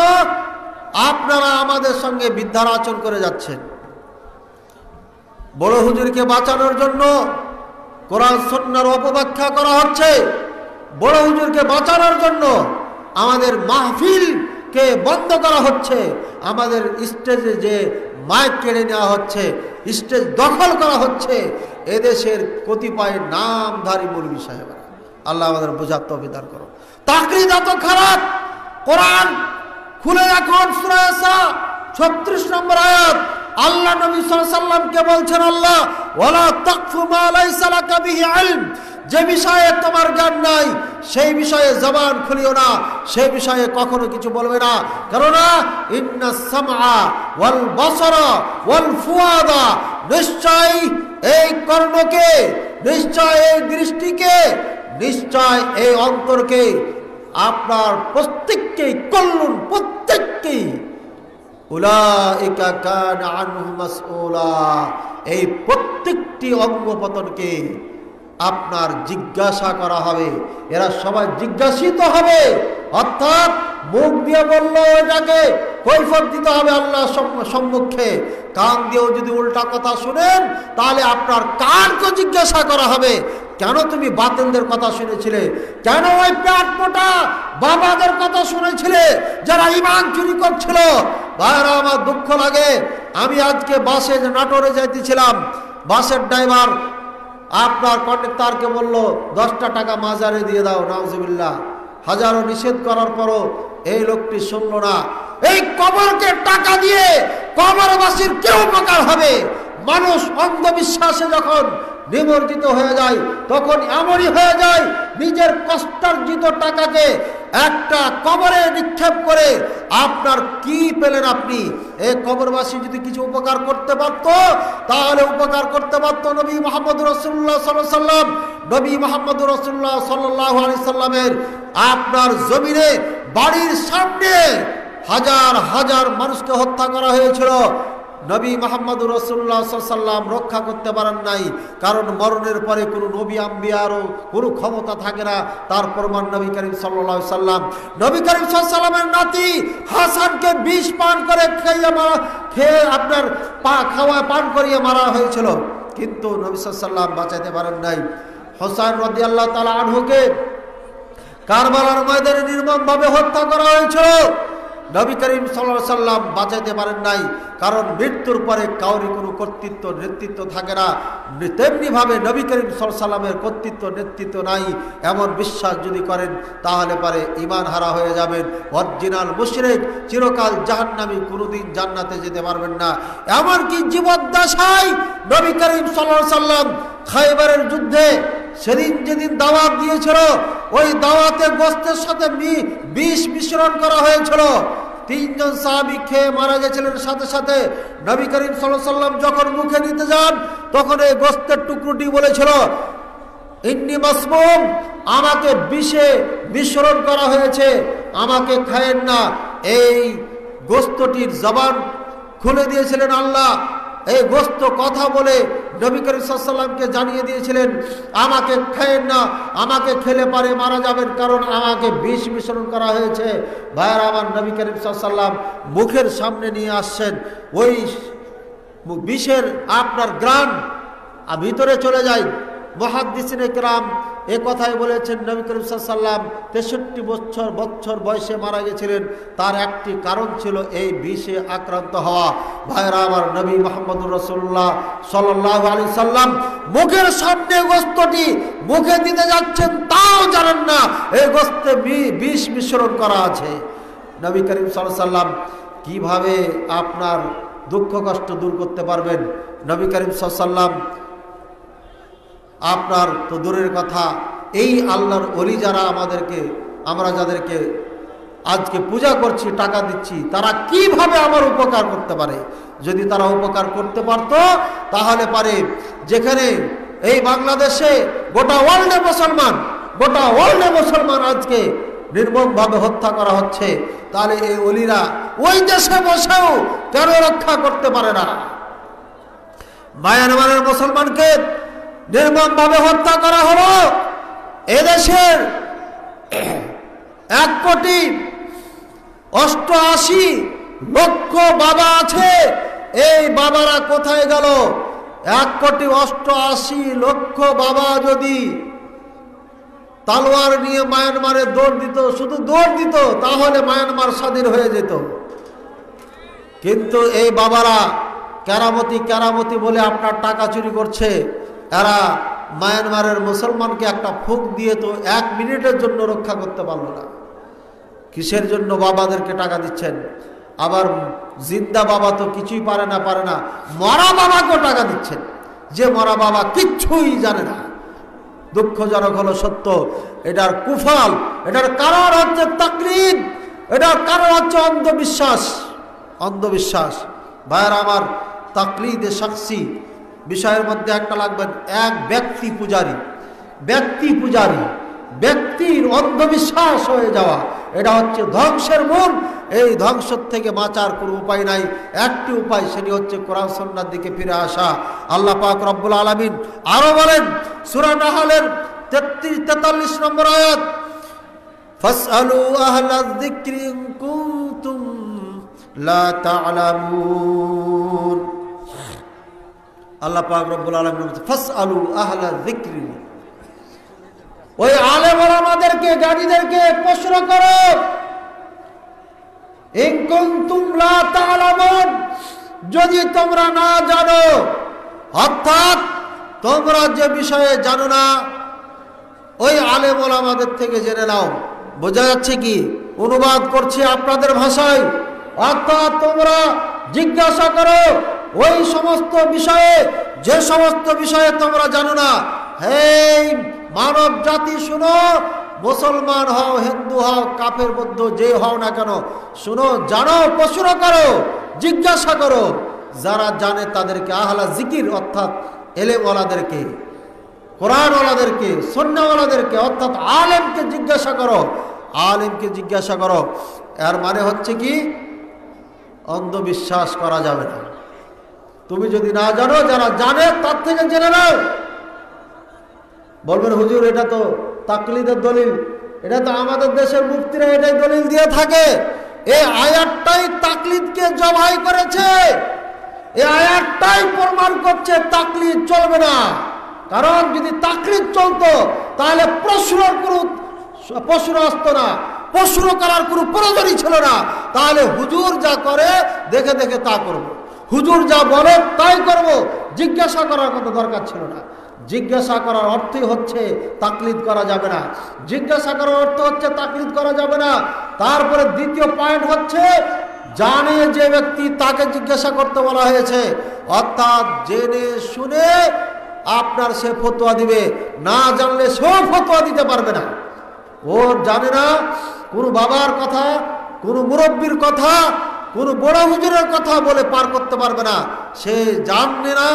আপনারা আমাদের সঙ্গে বিদ্যার আচরণ করে যাচ্ছেন। বড় হুজুরকে বাঁচানোর জন্য কোরআন সন্ন্যার অপব্যাখ্যা করা হচ্ছে। বড় হুজুরকে বাঁচানোর জন্য আমাদের মাহফিলকে বন্ধ করা হচ্ছে। আমাদের স্টেজে যে মাইক কেড়ে নেওয়া হচ্ছে, স্টেজ দখল করা হচ্ছে, এদেশের কতিপয় নামধারী মৌলবী সাহেবরা। আল্লাহ আমাদের বোঝার তবিদার করো তাকরিদ খারাপ, কোরআন খুলে সুরায়সা ছত্রিশ নম্বর আয়াত। আল্লাহ নবী সাল্লামকে বলছেন, আল্লাহ, ওয়ালা তাকফু যে বিষয়ে তোমার জ্ঞান নাই, সেই বিষয়ে জবান খুলিও না সেই বিষয়ে কখনো কিছু বলবে না। কেননা বসরা এই দৃষ্টিকে, নিশ্চয় এই অন্তরকে আপনার প্রত্যেককেই কল্লুন প্রত্যেককেই এই প্রত্যেকটি অঙ্গ পতনকে আপনার জিজ্ঞাসা করা হবে। এরা সবাই জিজ্ঞাসিত হবে। অর্থাৎ মুখ দিয়ে বলল এটাকে, কৈফত দিতে হবে আল্লাহ সম্মুখে। কান দিয়েও যদি উল্টা কথা শুনেন, তাহলে আপনার কানকে জিজ্ঞাসা করা হবে। কেন তুমি বাতেনদের কথা শুনেছিলে? কেন ওই প্যাট মোটা বাবাদের কথা শুনেছিলে যারা ইমান চুরি করছিল? ভাইরা আমার দুঃখ লাগে। আমি আজকে বাসে নাটোরে যাইতেছিলাম, বাসের ড্রাইভার আপনার কন্ডাক্টারকে বলল, দশটা টাকা মাজারে দিয়ে দাও, নাউজুবিল্লাহ। হাজারো নিষেধ করার পরও এই লোকটি শুনল না। এই কবরকে টাকা দিয়ে কবরবাসীর কেউ উপকার হবে? মানুষ অন্ধবিশ্বাসে যখন নিমজ্জিত হয়ে যায়, তখন এমনই হয়ে যায়, নিজের কষ্টার্জিত টাকাকে একটা কবরে নিক্ষেপ করে আপনার কি পেলেন আপনি? এই কবরবাসী যদি কিছু উপকার করতে পারত, তাহলে উপকার করতে পারত নবী মোহাম্মদ রসুল্লাহ সাল্লাম। নবী মোহাম্মদ রসুল্লাহ সাল্লাহ সাল্লামের আপনার জমিনে, বাড়ির সামনে হাজার হাজার মানুষকে হত্যা করা হয়েছিল। নবী মোহাম্মদ রসুল্লাহ সাল্লাম রক্ষা করতে পারেন নাই, কারণ মরণের পরে কোনো নবী, আম্বিয়ারও কোনো ক্ষমতা থাকে না, তার প্রমাণ নবী করিম সাল্লা সাল্লাম নবী করিম সাল্লামের নাতি হাসানকে বিষ পান করে খেয়ে মারা, খেয়ে আপনার পা খাওয়া, পান করিয়ে মারা হয়েছিল। কিন্তু নবী সাল্লাম বাঁচাইতে পারেন নাই। হোসাইন রদি আল্লাহ তালা আনহুকে কারবালার ময়দানে নির্মমভাবে হত্যা করা হয়েছিল। নবী করিম সাল্লা সাল্লাম বাঁচাইতে পারেন নাই, কারণ মৃত্যুর পরে কাউরি কোনো কর্তৃত্ব, নেতৃত্ব থাকে না। তেমনিভাবে নবী করিম সাল্লামের কর্তৃত্ব, নেতৃত্ব নাই। এমন বিশ্বাস যদি করেন, তাহলে পরে ইমান হারা হয়ে যাবেন। অরিজিনাল মুশরেক চিরকাল জাহান্নামি, কোনোদিন জান্নাতে যেতে পারবেন না। এমনকি জীবদ্দশায় নবী করিম সাল্লা সাল্লাম খাইবারের যুদ্ধে সেদিন যেদিন দাওয়াত দিয়েছিল, ওই দাওয়াতে গোস্তের সাথে বিষ মিশ্রণ করা হয়েছিল। তিনজন সাহাবি খেয়ে মারা গেছিলেন। সাথে সাথে নবী করিম সাল্লাম যখন মুখে নিতে যান, তখন এই গোস্তের টুকরোটি বলেছিল, ইন্নি মাসমুম আমাকে বিষে মিশ্রণ করা হয়েছে, আমাকে খায়েন না। এই গোস্তটির জবান খুলে দিয়েছিলেন আল্লাহ। এই গোস্ত কথা বলে নবী করিম জানিয়ে দিয়েছিলেন, আমাকে খেয়েন না, আমাকে খেলে পারে মারা যাবেন, কারণ আমাকে বিষ মিশ্রণ করা হয়েছে। ভাইয়ার, আমার নবী করিম মুখের সামনে নিয়ে আসছেন, ওই বিষের আপনার গ্রাম ভিতরে চলে যায় মহাদিসিন একরাম এ কথাই বলেছেন, নবী করিম সাল্লাম তেষট্টি বছর বছর বয়সে মারা গেছিলেন। তার একটি কারণ ছিল এই বিষে আক্রান্ত হওয়া। ভাইরা, আমার নবী মোহাম্মদ রসুল্লাহ সাল্লাহ আলি সাল্লাম মুখের সামনে গোস্তটি মুখে দিতে যাচ্ছেন, তাও জানেন না, এই গোস্তে বিষ মিশ্রণ করা আছে। নবী করিম সাল্লাম কীভাবে আপনার দুঃখ কষ্ট দূর করতে পারবেন? নবী করিম সাল্লাম আপনার তো দূরের কথা। এই আল্লাহর অলি যারা আমাদেরকে, আমরা যাদেরকে আজকে পূজা করছি, টাকা দিচ্ছি, তারা কীভাবে আমার উপকার করতে পারে? যদি তারা উপকার করতে পারত, তাহলে পারে। যেখানে এই বাংলাদেশে গোটা ওয়ার্ল্ডে মুসলমান, গোটা ওয়ার্ল্ডে মুসলমান আজকে নির্মমভাবে হত্যা করা হচ্ছে, তাহলে এই অলিরা ওই দেশে বসেও কেন রক্ষা করতে পারে না? মায়ানমারের মুসলমানকে নির্মমভাবে হত্যা করা হলো। এদেশের এক কোটি অষ্টআশি লক্ষ বাবা আছে। এই বাবারা কোথায় গেল? এক কোটি অষ্টআশি লক্ষ বাবা যদি তালোয়ার নিয়ে মায়ানমারে দৌড় দিত, শুধু দৌড় দিত, তাহলে মায়ানমার স্বাধীন হয়ে যেত। কিন্তু এই বাবারা কেরামতি কেরামতি বলে আপনার টাকা চুরি করছে। এরা মায়ানমারের মুসলমানকে একটা ফুক দিয়ে তো এক মিনিটের জন্য রক্ষা করতে পারল না। কিসের জন্য বাবাদেরকে টাকা দিচ্ছেন? আবার জিন্দা বাবা তো কিছুই পারে না পারে না। মরা বাবাকেও টাকা দিচ্ছেন। যে মরা বাবা কিচ্ছুই জানে না। দুঃখজনক হলো সত্য, এটার কুফল, এটার কারণ হচ্ছে তাকলিদ, এটার কারণ হচ্ছে অন্ধবিশ্বাস। অন্ধবিশ্বাস। ভাইয়ের, আমার তাকলিদে সাক্ষী বিষয়ের মধ্যে একটা লাগবে, এক ব্যক্তি পূজারী। ব্যক্তি পূজারী, ব্যক্তির অন্ধবিশ্বাস হয়ে যাওয়া, এটা হচ্ছে ধ্বংসের মূল। এই ধ্বংস থেকে বাঁচার কোনো উপায় নাই। একটি উপায়, সেটি হচ্ছে কোরআন সন্ন্যার দিকে ফিরে আসা। আল্লাহ পাক রব্বুল আলমিন আরও বলেন, সুরা নাহালের তেত্রিশ, তেতাল্লিশ নম্বর আয়াত, ফাসআলু লা তা'লামুন। আল্লাহ পাক রব্বুল আলামিন বলছে, ফাসআলু আহলা যিকরি। ওই আলেম আমাদেরকে গাড়িদেরকে প্রশ্ন করো। ইন কুনতুম লা যদি তোমরা না জানো, অর্থাৎ তোমরা যে বিষয়ে জানো না, ওই আলেম আমাদের থেকে জেনে নাও। বোঝা যাচ্ছে কি? অনুবাদ করছি আপনাদের ভাষায়। অর্থাৎ তোমরা জিজ্ঞাসা করো ওই সমস্ত বিষয়ে, যে সমস্ত বিষয়ে তোমরা জানো না হে মানব জাতি শুনো, মুসলমান হও, হিন্দু হও, কাফের বৌদ্ধ যে হও না কেন, শুনো, জানো, প্রশ্ন করো, জিজ্ঞাসা করো, যারা জানে তাদেরকে আহলা জিকির অর্থাৎ এলেমওয়ালাদেরকে, কোরআনওয়ালাদেরকে সন্ন্যাওয়ালাদেরকে অর্থাৎ আলেমকে জিজ্ঞাসা করো, আলেমকে জিজ্ঞাসা করো, এর মানে হচ্ছে কি, অন্ধবিশ্বাস করা যাবে না। তুমি যদি না জানো, যারা জানে, তার থেকে জেনে নাও। বলবেন, হুজুর, এটা তো তাকলিদের দলিল। এটা তো আমাদের দেশের মুক্তিরা এটাই দলিল দিয়ে থাকে। এই আয়াতটাই তাকলিদকে জবাই করেছে। এই আয়াতটাই প্রমাণ করছে, তাকলিদ চলবে না। কারণ যদি তাকলিদ চলতো, তাহলে প্রশ্নর কোনো প্রশ্ন আসতো না। প্রশ্ন করার কোনো প্রয়োজনই ছিল না। তাহলে হুজুর যা করে, দেখে দেখে তা করব। হুজুর যা বলে তাই করব। জিজ্ঞাসা করার কোনো দরকার ছিল না। জিজ্ঞাসা করার অর্থই হচ্ছে তাকলিদ করা যাবে না। জিজ্ঞাসা করার অর্থ হচ্ছে তাকলিদ করা যাবে না। তারপরে দ্বিতীয় পয়েন্ট হচ্ছে জানে যে ব্যক্তি তাকে জিজ্ঞাসা করতে বলা হয়েছে, অর্থাৎ জেনে শুনে আপনার সে ফতোয়া দিবে। না জানলে সেও ফতোয়া দিতে পারবে না। ও জানে না, কোনো বাবার কথা, কোনো মুরব্বীর কথা কোনো বড় হুজুরের কথা বলে পার করতে পারবে না। সে জানবে না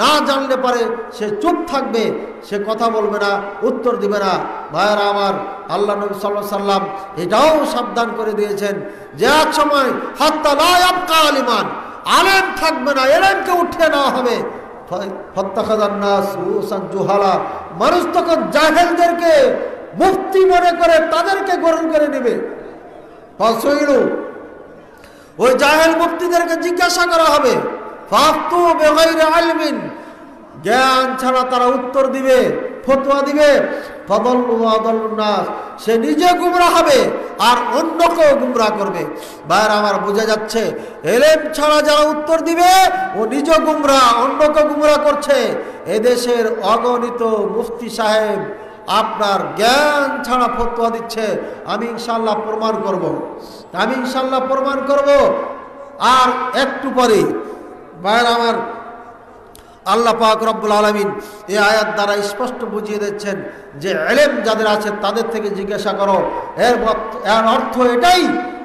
না জানলে পারে সে চুপ থাকবে, সে কথা বলবে না, উত্তর দিবে না। ভাইয়েরা আমার, আল্লাহ নবী সাল্লাহ সাল্লাম এটাও সাবধান করে দিয়েছেন যে এক সময়, হাত্তা লায়াবকা আলিমান আলেম থাকবে না, এলেমকে উঠিয়ে নেওয়া হবে। জুহালা। মানুষ তখন জাহেলদেরকে মুক্তি মনে করে তাদেরকে গ্রহণ করে নেবে। ওই জাহেল মুফতিদেরকে জিজ্ঞাসা করা হবে জ্ঞান ছাড়া তারা উত্তর দিবে, ফতোয়া দিবে সে নিজে গুমরা হবে আর অন্যকেও গুমরা করবে। বাইরে আমার বোঝা যাচ্ছে, এলেম ছাড়া যারা উত্তর দিবে, ও নিজ গুমরা অন্যকে গুমরা করছে। এদেশের অগণিত মুফতি সাহেব আপনার জ্ঞান ছাড়া ফতোয়া দিচ্ছে, আমি ইনশাল্লাহ প্রমাণ করব। আমি ইনশাল্লাহ প্রমাণ করব। আর একটু পরে বাইরে আমার আল্লাহ পাক রব্বুল আলমিন এই আয়াত দ্বারা স্পষ্ট বুঝিয়ে দিচ্ছেন যে এলেম যাদের আছে তাদের থেকে জিজ্ঞাসা করো। এর এর অর্থ এটাই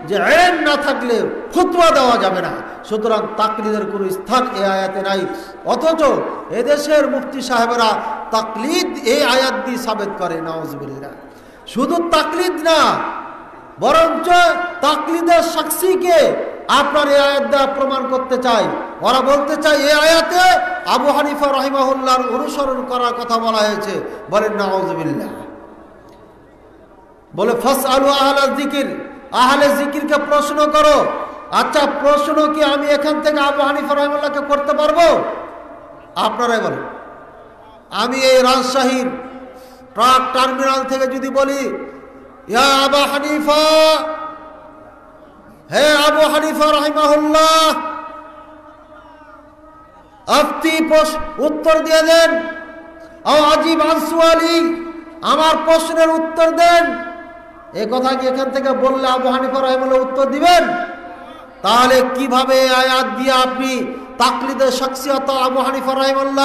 যে এলেম না থাকলে ফতুয়া দেওয়া যাবে না। সুতরাং তাকলিদের কোনো স্থান এ আয়াতে নাই। অথচ এদেশের মুফতি সাহেবেরা তাকলিদ এই আয়াত দিয়ে সাবেত করে নওয়াজবিল্লা শুধু তাকলিদ না, বরঞ্চ তাকলিদের সাক্ষীকে আপনার এই আয়াত দ্বারা প্রমাণ করতে চাই। ওরা বলতে চাই এই আয়াতে আবু হানিফা রহিমাহুল্লার অনুসরণ করার কথা বলা হয়েছে। বলেন নওয়াজবিল্লা বলে ফাস আলু আহলা জিকির আহলে জিকিরকে প্রশ্ন করো আচ্ছা প্রশ্ন কি আমি এখান থেকে আবু হানিফা রহমুল্লাহকে করতে পারব? আপনারাই বলেন। আমি এই রাজশাহীর ট্রাক টার্মিনাল থেকে যদি বলি আবা হানিফা, হে আবু হানিফা রহিমাহুল্লাহ, আপনি উত্তর দিয়ে দেন। ও আজিব আনসু আলী আমার প্রশ্নের উত্তর দেন। এ কথা কি এখান থেকে বললে আবু হানিফা রহিমুল্লাহ উত্তর দিবেন? তাহলে কীভাবে আয়াত দিয়ে আপনি তাকলিদের শখসিয়ত আবু হানিফা অন্ধ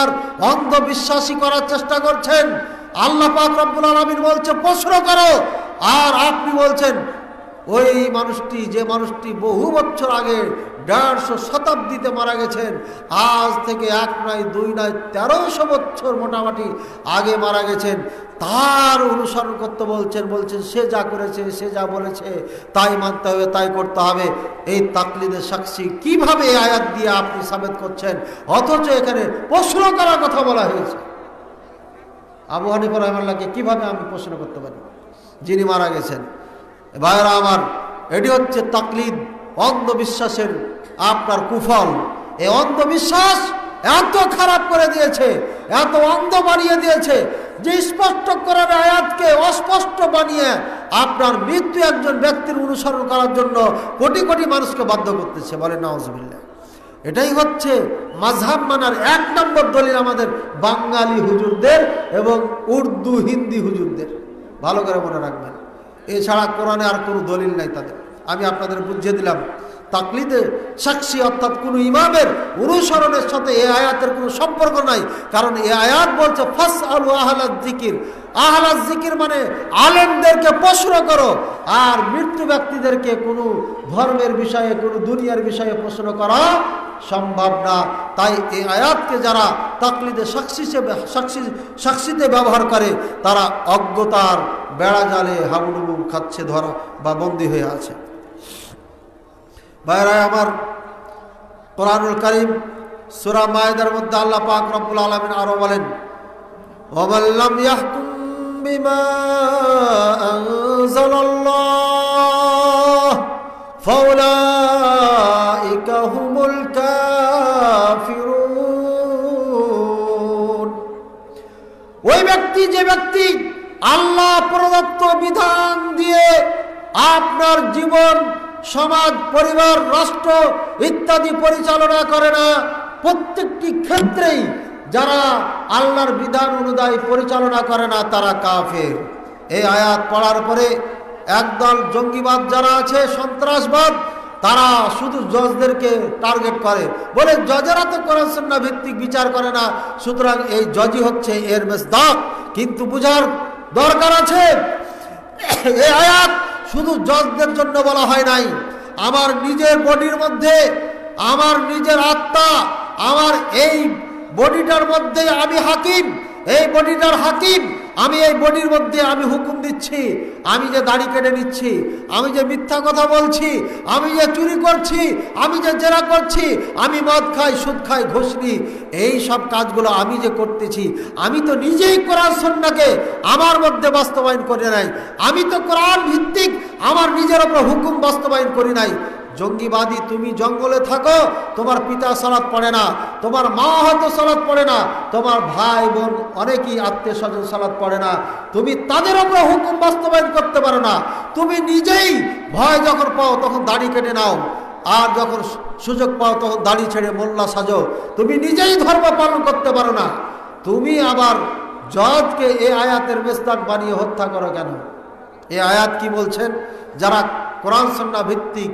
অন্ধবিশ্বাসী করার চেষ্টা করছেন। আল্লাহ পাক রব্বুল আলমিন বলছে, প্রশ্ন করো। আর আপনি বলছেন ওই মানুষটি, যে মানুষটি বহু বছর আগে দেড়শো শতাব্দীতে মারা গেছেন, আজ থেকে এক নয়, দুই নয়, তেরোশো বছর মোটামুটি আগে মারা গেছেন। তার অনুসরণ করতে বলছেন বলছেন, সে যা করেছে, সে যা বলেছে, তাই মানতে হবে, তাই করতে হবে। এই তাকলিদের সাক্ষী কীভাবে আয়াত দিয়ে আপনি সাবেত করছেন? অথচ এখানে প্রশ্ন করার কথা বলা হয়েছে। আবু হানিফা রহমাল্লাহকে কীভাবে আমি প্রশ্ন করতে পারি? যিনি মারা গেছেন। ভাইরা আমার, এটি হচ্ছে তাকলিদ, অন্ধবিশ্বাসের আপনার কুফল। এই অন্ধবিশ্বাস এত খারাপ করে দিয়েছে, এত অন্ধ বানিয়ে দিয়েছে, যে স্পষ্ট করার আয়াতকে অস্পষ্ট বানিয়ে আপনার মৃত্যু একজন ব্যক্তির অনুসরণ করার জন্য কোটি কোটি মানুষকে বাধ্য করতেছে। বলে নওয়াজবিল্লা এটাই হচ্ছে মাঝহাব মানার এক নম্বর দলিল আমাদের বাঙালি হুজুরদের এবং উর্দু হিন্দি হুজুরদের। ভালো করে মনে রাখবেন। এছাড়া কোরআনে আর কোনো দলিল নাই তাদের। আমি আপনাদের বুঝিয়ে দিলাম তাকলিদে সাক্ষী অর্থাৎ কোনো ইমামের অনুসরণের সাথে এ আয়াতের কোনো সম্পর্ক নাই। কারণ এ আয়াত বলছে ফাস আলু আহলাদ জিকির আহলাদ জিকির মানে আলেমদেরকে প্রশ্ন করো, আর মৃত্যু ব্যক্তিদেরকে কোনো ধর্মের বিষয়ে, কোনো দুনিয়ার বিষয়ে প্রশ্ন করা সম্ভব না। তাই এই আয়াতকে যারা তাকলিদে সাক্ষী হিসেবে, সাক্ষী, সাক্ষীতে ব্যবহার করে, তারা অজ্ঞতার বেড়া জালে হাবুডুবু খাচ্ছে, ধরা, বা বন্দী হয়ে আছে। ভাইরাই আমার কোরআনুল করিম সুরা মায়েদের মধ্যে আল্লাহ পাক রব্বুল আলমিন আরও বলেন ওই ব্যক্তি, যে ব্যক্তি আল্লাহ প্রদত্ত বিধান দিয়ে আপনার জীবন সমাজ, পরিবার, রাষ্ট্র ইত্যাদি পরিচালনা করে না। প্রত্যেকটি ক্ষেত্রেই যারা আল্লাহর বিধান অনুযায়ী পরিচালনা করে না, তারা কাফের। এই আয়াত পড়ার পরে একদল জঙ্গিবাদ যারা আছে, সন্ত্রাসবাদ, তারা শুধু জজদেরকে টার্গেট করে। বলে জজেরা তো করেছেন ভিত্তিক বিচার করে না। সুতরাং এই জজই হচ্ছে এর মেসদাক। কিন্তু বুঝার দরকার আছে, এই আয়াত শুধু জজদের জন্য বলা হয় নাই। আমার নিজের বডির মধ্যে, আমার নিজের আত্মা, আমার এই বডিটার মধ্যে আমি হাকিম, এই বডিটার হাকিম আমি এই বডির মধ্যে আমি হুকুম দিচ্ছি, আমি যে দাড়ি কেটে নিচ্ছি, আমি যে মিথ্যা কথা বলছি, আমি যে চুরি করছি, আমি যে জেরা করছি, আমি মদ খাই, সুদ খাই, ঘুষ নিই, এই সব কাজগুলো আমি যে করতেছি, আমি তো নিজেই কোরআন সন্নাকে আমার মধ্যে বাস্তবায়ন করে নাই, আমি তো কোরআন ভিত্তিক আমার নিজের ওপর হুকুম বাস্তবায়ন করি নাই জঙ্গিবাদী, তুমি জঙ্গলে থাকো, তোমার পিতা সালাদ পড়ে না, তোমার মা হয়তো সালাদ পড়ে না, তোমার ভাই বোন অনেকেই আত্মীয় স্বজন সালাদ পড়ে না, তুমি তাদের ওপর হুকুম বাস্তবায়ন করতে পারো না, তুমি নিজেই ভয় যখন পাও তখন দাড়ি কেটে নাও, আর যখন সুযোগ পাও তখন দাড়ি ছেড়ে মোল্লা সাজো, তুমি নিজেই ধর্ম পালন করতে পারো না, তুমি আবার জজকে এ আয়াতের মেস্তাক বানিয়ে হত্যা করো কেন? এ আয়াত কি বলছেন? যারা কোরআন সন্না ভিত্তিক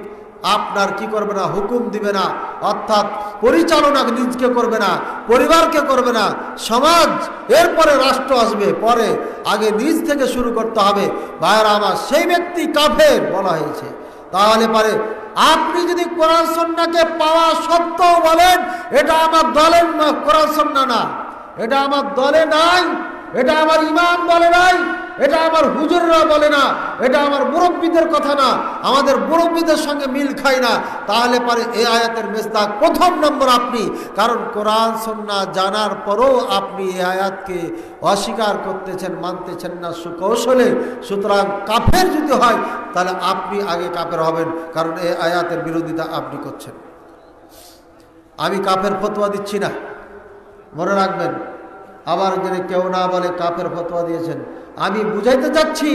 আপনার কি করবে না? হুকুম দিবে না। অর্থাৎ পরিচালনা নিজকে করবে না, পরিবারকে করবে না, সমাজ, এরপরে রাষ্ট্র আসবে, পরে আগে নিজ থেকে শুরু করতে হবে। ভাইয়েরা আমার, সেই ব্যক্তি কাফের বলা হয়েছে। তাহলে পারে, আপনি যদি কোরআন সন্নাকে পাওয়া সত্ত্বেও বলেন, এটা আমার দলের কোরআন সন্না না। এটা আমার দলে নাই, এটা আমার ইমাম বলে নাই এটা আমার হুজুররা বলে না, এটা আমার মুরব্বীদের কথা না, আমাদের মুরব্বীদের সঙ্গে মিল খায় না। তাহলে পারে এই আয়াতের মেজদাক প্রথম নম্বর আপনি, কারণ কোরআন সন্না জানার পরও আপনি এই আয়াতকে অস্বীকার করতেছেন, মানতেছেন না সুকৌশলে। সুতরাং কাফের যদি হয়, তাহলে আপনি আগে কাফের হবেন, কারণ এই আয়াতের বিরোধিতা আপনি করছেন। আমি কাফের ফতোয়া দিচ্ছি না। মনে রাখবেন, আবার যদি কেউ না বলে কাফের ফতোয়া দিয়েছেন আমি বুঝাইতে চাচ্ছি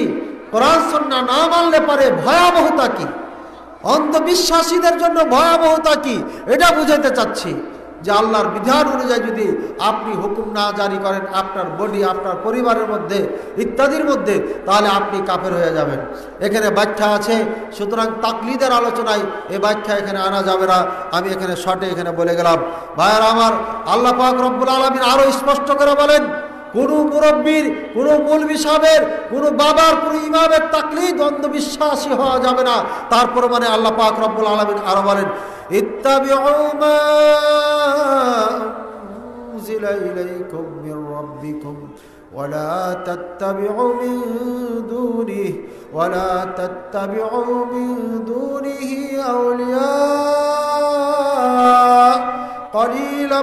কোরআন সন্না না মানলে পারে ভয়াবহতা কি? অন্ধবিশ্বাসীদের জন্য ভয়াবহতা কি? এটা বুঝাইতে চাচ্ছি যে আল্লাহর বিধান অনুযায়ী যদি আপনি হুকুম না জারি করেন আপনার বডি, আপনার পরিবারের মধ্যে, ইত্যাদির মধ্যে, তাহলে আপনি কাফের হয়ে যাবেন। এখানে ব্যাখ্যা আছে, সুতরাং তাকলিদের আলোচনায় এই ব্যাখ্যা এখানে আনা যাবে না। আমি এখানে শর্টে এখানে বলে গেলাম। ভাইয়ার আমার আল্লাহ পাক রব্বুল আলমিন আরও স্পষ্ট করে বলেন কোনো মুরব্বীর কোনো মৌলবি সাহেবের কোনো বাবার কোনো ইমামের তাকলিদ অন্ধবিশ্বাসী হওয়া যাবে না তারপর মানে আল্লাহ পাক রব্বুল আলমিন আরো বলেন ইত্তাবিউ মা উনজিলা ইলাইকুম মির রাব্বিকুম ولا تتبعوا من دونه ولا تتبعوا من دونه أولياء قليلا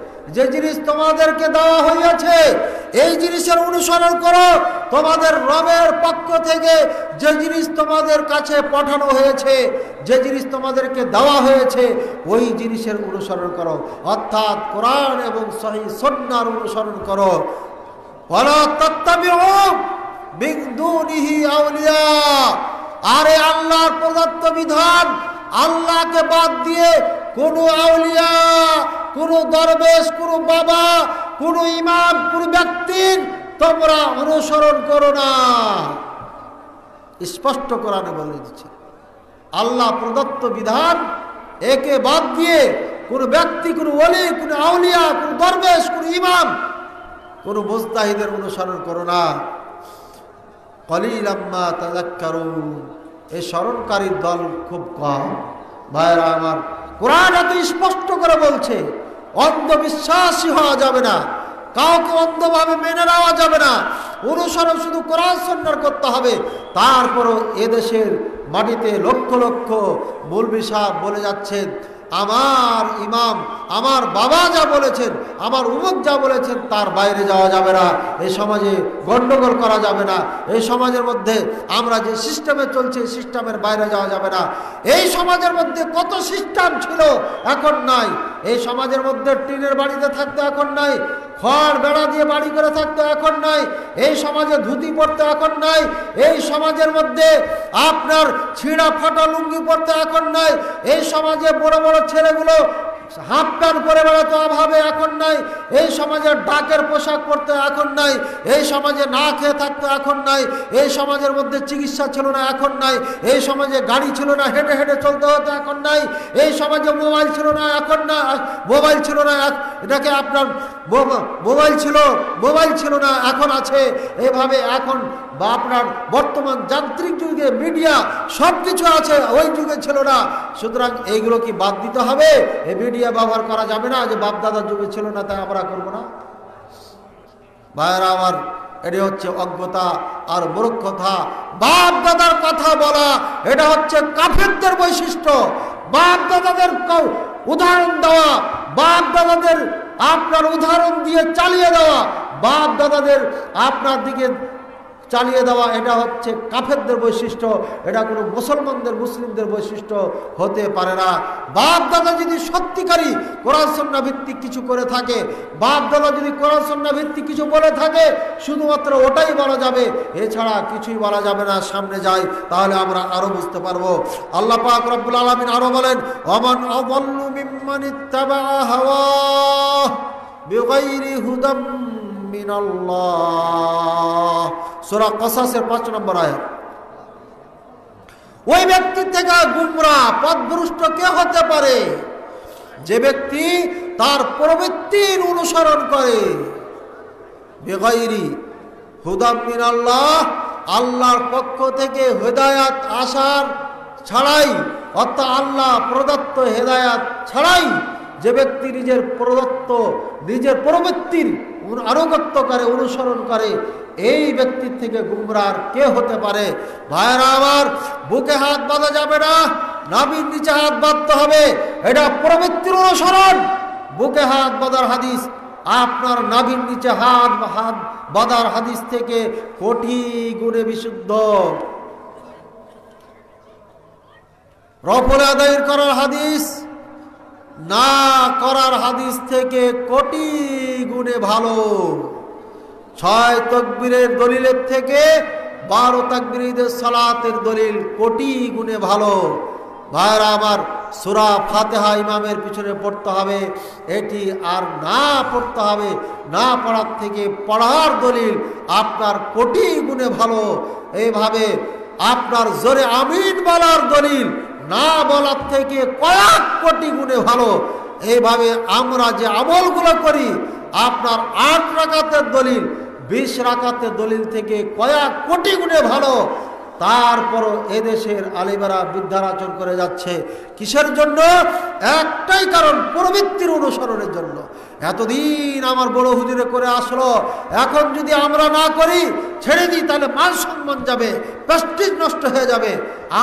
যে জিনিস তোমাদেরকে দেওয়া হইয়াছে, এই জিনিসের অনুসরণ করো। তোমাদের রবের পক্ষ থেকে যে জিনিস তোমাদের কাছে পাঠানো হয়েছে, যে জিনিস তোমাদেরকে দেওয়া হয়েছে, ওই জিনিসের অনুসরণ করো। অর্থাৎ কোরআন এবং সহি সন্ন্যার অনুসরণ করো। আরে আল্লাহর প্রদত্ত বিধান আল্লাহকে বাদ দিয়ে কোনো আউলিয়া, কোনো দরবেশ, কোনো বাবা, কোনো ইমাম, কোনো ব্যক্তির তোমরা অনুসরণ করো না। স্পষ্ট কোরআনে বলে দিচ্ছে, আল্লাহ প্রদত্ত বিধান একে বাদ দিয়ে কোনো ব্যক্তি, কোনো অলি কোনো আউলিয়া, কোনো দরবেশ, কোনো ইমাম, কোনো মোস্তাহিদের অনুসরণ করো না। কলিলাম্মা তাজাক্কারুন এই স্মরণকারীর দল খুব কম। ভাইরা আমার কোরআন এত স্পষ্ট করে বলছে, অন্ধবিশ্বাসী হওয়া যাবে না, কাউকে অন্ধভাবে মেনে নেওয়া যাবে না, অনুসরণ শুধু কোরআন সন্ন্যার করতে হবে। তারপরও এদেশের মাটিতে লক্ষ লক্ষ মৌলবি সাহেব বলে যাচ্ছেন আমার ইমাম, আমার বাবা যা বলেছেন, আমার উমুক যা বলেছেন, তার বাইরে যাওয়া যাবে না। এই সমাজে গণ্ডগোল করা যাবে না। এই সমাজের মধ্যে আমরা যে সিস্টেমে চলছে সিস্টেমের বাইরে যাওয়া যাবে না। এই সমাজের মধ্যে কত সিস্টেম ছিল, এখন নাই। এই সমাজের মধ্যে টিনের বাড়িতে থাকতে এখন নাই। খড় বেড়া দিয়ে বাড়ি করে থাকতো, এখন নয় এই সমাজে ধুতি পড়তে এখন নয় এই সমাজের মধ্যে আপনার ছিঁড়া ফাটা লুঙ্গি পড়তে এখন নয় এই সমাজে বড় বড় ছেলেগুলো হাফ প্যান্ট পরে বেড়াতে অভাবে এখন নাই। এই সমাজের ডাকের পোশাক পরতে এখন নাই। এই সমাজে না খেয়ে থাকতো এখন নাই। এই সমাজের মধ্যে চিকিৎসা ছিল না, এখন নাই। এই সমাজে গাড়ি ছিল না, হেঁটে হেঁটে চলতে হতো, এখন নাই। এই সমাজে মোবাইল ছিল না, এখন না। মোবাইল ছিল না এটাকে আপনার মোবাইল ছিল মোবাইল ছিল না, এখন আছে। এভাবে এখন বা আপনার বর্তমান যান্ত্রিক যুগে মিডিয়া সব কিছু আছে, ওই যুগে ছিল না সুতরাং এইগুলো কি বাদ দিতে হবে? এই মিডিয়া ব্যবহার করা যাবে না যে বাপ দাদার যুগে ছিল না তাই আমরা করব না। ভাইয়েরা আমার, এটি হচ্ছে অজ্ঞতা আর মূর্খতা। বাপ দাদার কথা বলা, এটা হচ্ছে কাফেরদের বৈশিষ্ট্য। বাপ দাদাদের উদাহরণ দেওয়া বাপ দাদাদের আপনার উদাহরণ দিয়ে চালিয়ে দেওয়া। বাপ দাদাদের আপনার দিকে চালিয়ে দেওয়া, এটা হচ্ছে কাফেরদের বৈশিষ্ট্য, এটা কোনো মুসলমানদের, মুসলিমদের বৈশিষ্ট্য হতে পারে না। বাপ দাদা যদি সত্যিকারী কোরআন সন্না ভিত্তিক কিছু করে থাকে, বাপ দাদা যদি কোরআন সন্না ভিত্তিক কিছু বলে থাকে, শুধুমাত্র ওটাই বলা যাবে, এছাড়া কিছুই বলা যাবে না, সামনে যাই তাহলে আমরা আরও বুঝতে পারব। আল্লাহ পাক রব্বুল আলমিন আরও বলেন অমন অবল্লু মিম্মান ইত্তাবা হাওয়া হুদাম মিনাল্লাহ। সূরা কসাসের 5 নম্বর ওই ব্যক্তি থেকে গুমরা কে হতে পারে? যে ব্যক্তি তার প্রবৃত্তির অনুসরণ করে। আল্লাহ আল্লাহর পক্ষ থেকে হেদায়াত আসার ছাড়াই, অর্থাৎ আল্লাহ প্রদত্ত হেদায়াত ছাড়াই, যে ব্যক্তি নিজের প্রদত্ত, নিজের প্রবৃত্তির আনুগত্য করে, অনুসরণ করে এই ব্যক্তির থেকে গুমরার কে হতে পারে? ভাইরা আমার, বুকে হাত বাঁধা যাবে না নাবির নিচে হাত বাঁধতে হবে। এটা প্রবৃত্তির অনুসরণ। বুকে হাত বাঁধার হাদিস, আপনার নাভির নিচে হাত হাত বাঁধার হাদিস থেকে কোটি গুণে বিশুদ্ধ। রফলে আদায়ের করার হাদিস না করার হাদিস থেকে কোটি গুণে ভালো। ছয় তকবীরের দলিলের থেকে বারো তাকবীরদের সালাতের দলিল কোটি গুণে ভালো। ভাইরা, আমার সুরা ফাতেহা ইমামের পিছনে পড়তে হবে। এটি আর না পড়তে হবে, না পড়ার থেকে পড়ার দলিল আপনার কোটি গুণে ভালো। এইভাবে আপনার জোরে আমিন বলার দলিল না বলার থেকে কয়েক কোটি গুণে ভালো। এইভাবে আমরা যে আমলগুলো করি, আপনার আট রাকাতের দলিল, বিশ রাকাতের দলিল থেকে কয়েক কোটি গুণে ভালো। তারপরও এদেশের আলিমেরা বিদ্যারাচন করে যাচ্ছে। কিসের জন্য? একটাই কারণ, প্রবৃত্তির অনুসরণের জন্য। এতদিন আমার বড় হুজুরে করে আসলো, এখন যদি আমরা না করি, ছেড়ে দিই, তাহলে মান সম্মান যাবে, প্রেস্টিজ নষ্ট হয়ে যাবে।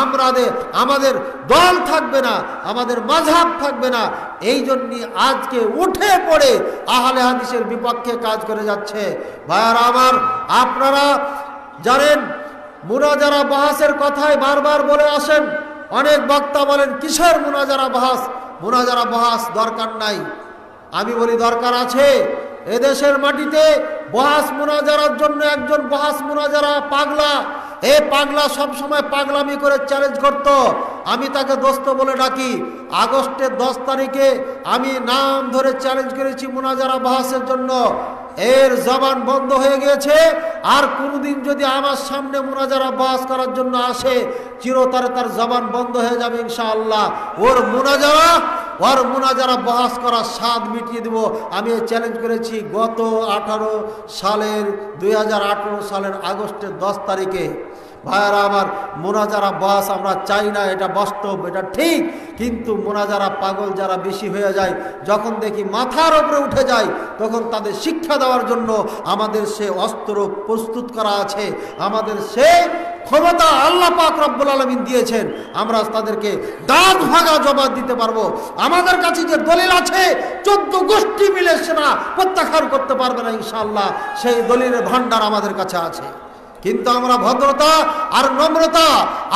আমাদের আমাদের দল থাকবে না, আমাদের মাঝহাব থাকবে না। এই জন্যই আজকে উঠে পড়ে আহলে হাদিসের বিপক্ষে কাজ করে যাচ্ছে। ভাইয়ারা আমার, আপনারা জানেন, মুনাজারা বাহাসের কথায় বারবার বলে আসেন। অনেক বক্তা বলেন, কিসের মুনাজারা বাহাস? মুনাজারা বাহাস দরকার নাই। আমি বলি, দরকার আছে। এদেশের মাটিতে বহাস মোনাজারার জন্য একজন বহাস মোনাজারা পাগলা। এ পাগলা সবসময় পাগলামি করে চ্যালেঞ্জ করত। আমি তাকে দোস্ত বলে ডাকি। আগস্টের দশ তারিখে আমি নাম ধরে চ্যালেঞ্জ করেছি মোনাজারা বহাসের জন্য। এর জবান বন্ধ হয়ে গেছে আর কোনোদিন যদি আমার সামনে মোনাজার বাস করার জন্য আসে, চিরতরে তার জবান বন্ধ হয়ে যাবে ইনশাআল্লাহ। ওর মোনাজারা ওর মোনাজারা বহাস করার স্বাদ মিটিয়ে দেব। আমি চ্যালেঞ্জ করেছি গত আঠারো সালের দু হাজার আঠেরো সালের আগস্টের দশ তারিখে। ভাইয়ারা আমার, মোনাজারা বাস আমরা চাই না, এটা বাস্তব, এটা ঠিক। কিন্তু মোনাজারা পাগল যারা বেশি হয়ে যায়, যখন দেখি মাথার ওপরে উঠে যায়, তখন তাদের শিক্ষা দেওয়ার জন্য আমাদের সে অস্ত্র প্রস্তুত করা আছে। আমাদের সে ক্ষমতা আল্লাহ পাক রব্বুল আলমিন দিয়েছেন। আমরা তাদেরকে দাঁত ভাঙা জবাব দিতে পারব। আমাদের কাছে যে দলিল আছে, চোদ্দ গোষ্ঠী মিলে সেনা প্রত্যাখ্যান করতে পারবে না ইনশাল্লাহ সেই দলিলের ভান্ডার আমাদের কাছে আছে। কিন্তু আমরা ভদ্রতা আর নম্রতা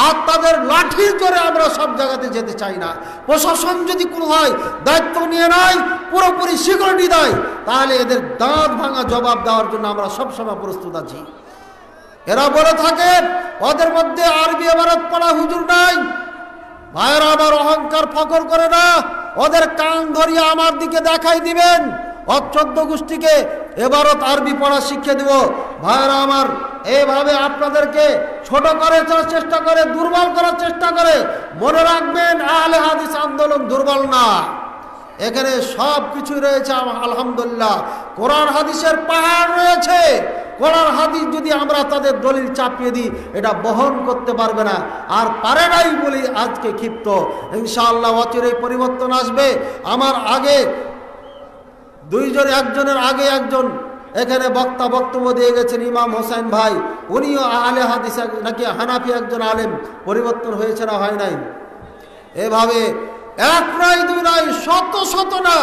আর তাদের লাঠির জোরে আমরা সব জায়গাতে যেতে চাই না। প্রশাসন যদি কোনো হয় দায়িত্ব নিয়ে নেয়, পুরোপুরি সিকিউরিটি দেয়, তাহলে এদের দাঁত ভাঙা জবাব দেওয়ার জন্য আমরা সবসময় প্রস্তুত আছি। এরা বলে থাকে, ওদের মধ্যে আরবি এবারত পড়া হুজুর নাই, ভাইয়েরা আমার অহংকার ফকর করে না, ওদের কান ধরিয়ে আমার দিকে দেখাই দিবেন। অচোদ্দ গোষ্ঠীকে এবারত আরবি পড়া শিখিয়ে দেব। ভাইয়েরা আমার, এইভাবে আপনাদেরকে ছোট করার চেষ্টা করে, দুর্বল করার চেষ্টা করে, মনে রাখবেন আলে হাদিস আন্দোলন দুর্বল না। এখানে সব কিছু রয়েছে আলহামদুলিল্লাহ। কোরআন হাদিসের পাহাড় রয়েছে। কোরআন হাদিস যদি আমরা তাদের দলিল চাপিয়ে দিই, এটা বহন করতে পারবে না। আর পারে নাই বলি আজকে ক্ষিপ্ত। ইনশাআল্লাহ অচিরে পরিবর্তন আসবে। আমার আগে দুইজন, একজনের আগে একজন। এখানে বক্তা বক্তব্য দিয়ে গেছেন ইমাম হোসেন ভাই। উনিও আলে হাদিস, নাকি হানাফি একজন আলেম। পরিবর্তন হয়েছে না হয় নাই? এভাবে এক নয় দুই নয় শত শত না,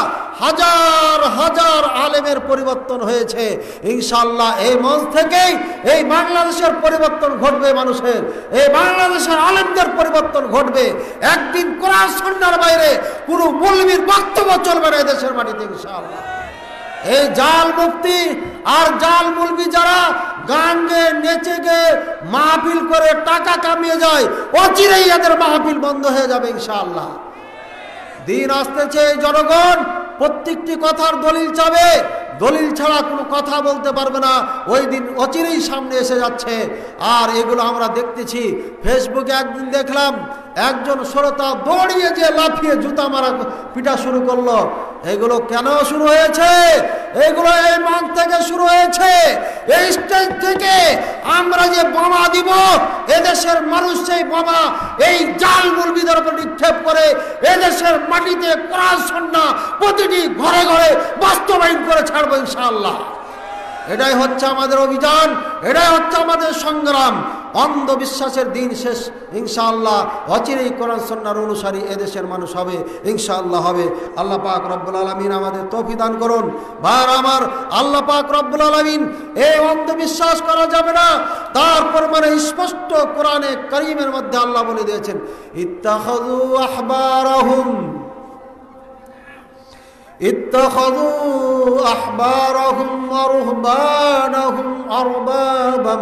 হাজার হাজার আলেমের পরিবর্তন হয়েছে। ইনশাল্লাহ এই মঞ্চ থেকেই এই বাংলাদেশের পরিবর্তন ঘটবে মানুষের। এই বাংলাদেশের আলেমদের পরিবর্তন ঘটবে। একদিন কোরআন সন্ধ্যার বাইরে কোনো মূলবীর বক্তব্য চলবে না দেশের মাটিতে ইনশাল্লাহ এই জাল মুক্তি আর জাল মুলবি যারা গান গে নেচে গে মাহফিল করে টাকা কামিয়ে যায়, অচিরেই এদের মাহফিল বন্ধ হয়ে যাবে ইনশাআল্লাহ। দিন আসতেছে এই জনগণ, প্রত্যেকটি কথার দলিল চাবে, দলিল ছাড়া কোনো কথা বলতে পারবে না, ওই দিন অচিরেই সামনে এসে যাচ্ছে। আর এগুলো আমরা দেখতেছি, ফেসবুকে একদিন দেখলাম, একজন শ্রোতা দৌড়িয়ে যে লাফিয়ে জুতা মারা পিটা শুরু করল এগুলো কেন শুরু হয়েছে? এগুলো এই মঞ্চ থেকে শুরু হয়েছে। এই স্টেজ থেকে আমরা যে বোমা দিব, এদেশের মানুষ সেই বোমা এই জাল মুরগিদের উপর নিক্ষেপ করে এদেশের মাটিতে কোরআন প্রতিটি ঘরে ঘরে বাস্তবায়ন করে ছাড়বো ইনশাআল্লাহ। এটাই হচ্ছে আমাদের অভিযান, এটাই হচ্ছে আমাদের সংগ্রাম। অন্ধবিশ্বাসের দিন শেষ ইনশাআল্লাহ অচিরেই কোরআন সন্ন্যার অনুসারী এদেশের মানুষ হবে ইনশাআল্লাহ হবে আল্লাহ পাক রব্বুল আলমিন আমাদের তফি দান করুন বার আমার আল্লাহ পাক রব্বুল আলমিন এই অন্ধবিশ্বাস করা যাবে না তারপর মানে স্পষ্ট কোরআনে করিমের মধ্যে আল্লাহ বলে দিয়েছেন ইত্তাখাযু আহবারাহুম اتخذوا أحبارهم ورهبانهم أربابا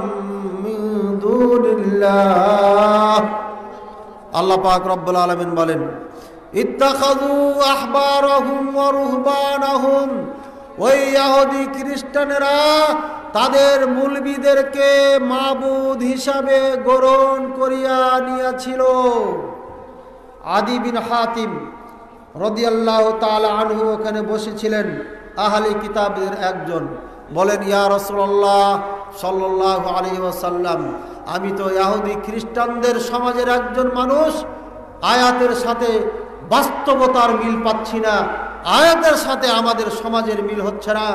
من আল্লাহ পাক রব্বুল আলামিন বলেন, ইত্তাখাযু আহবারহুম ওয়া রুহবানহুম। ওই ইহুদি খ্রিস্টানেরা তাদের মুলবিদেরকে মাবুদ হিসাবে গ্রহণ করিয়া নিয়াছিল। আদি বিন হাতিম রদিয়াল্লাহ তালা আনহু ওখানে বসেছিলেন, আহালি কিতাবের একজন। বলেন, ইয়া রসল্লাহ সাল্লাহ আলী ওসাল্লাম আমি তো ইয়াহুদি খ্রিস্টানদের সমাজের একজন মানুষ। আয়াতের সাথে বাস্তবতার মিল পাচ্ছি না। আয়াতের সাথে আমাদের সমাজের মিল হচ্ছে না।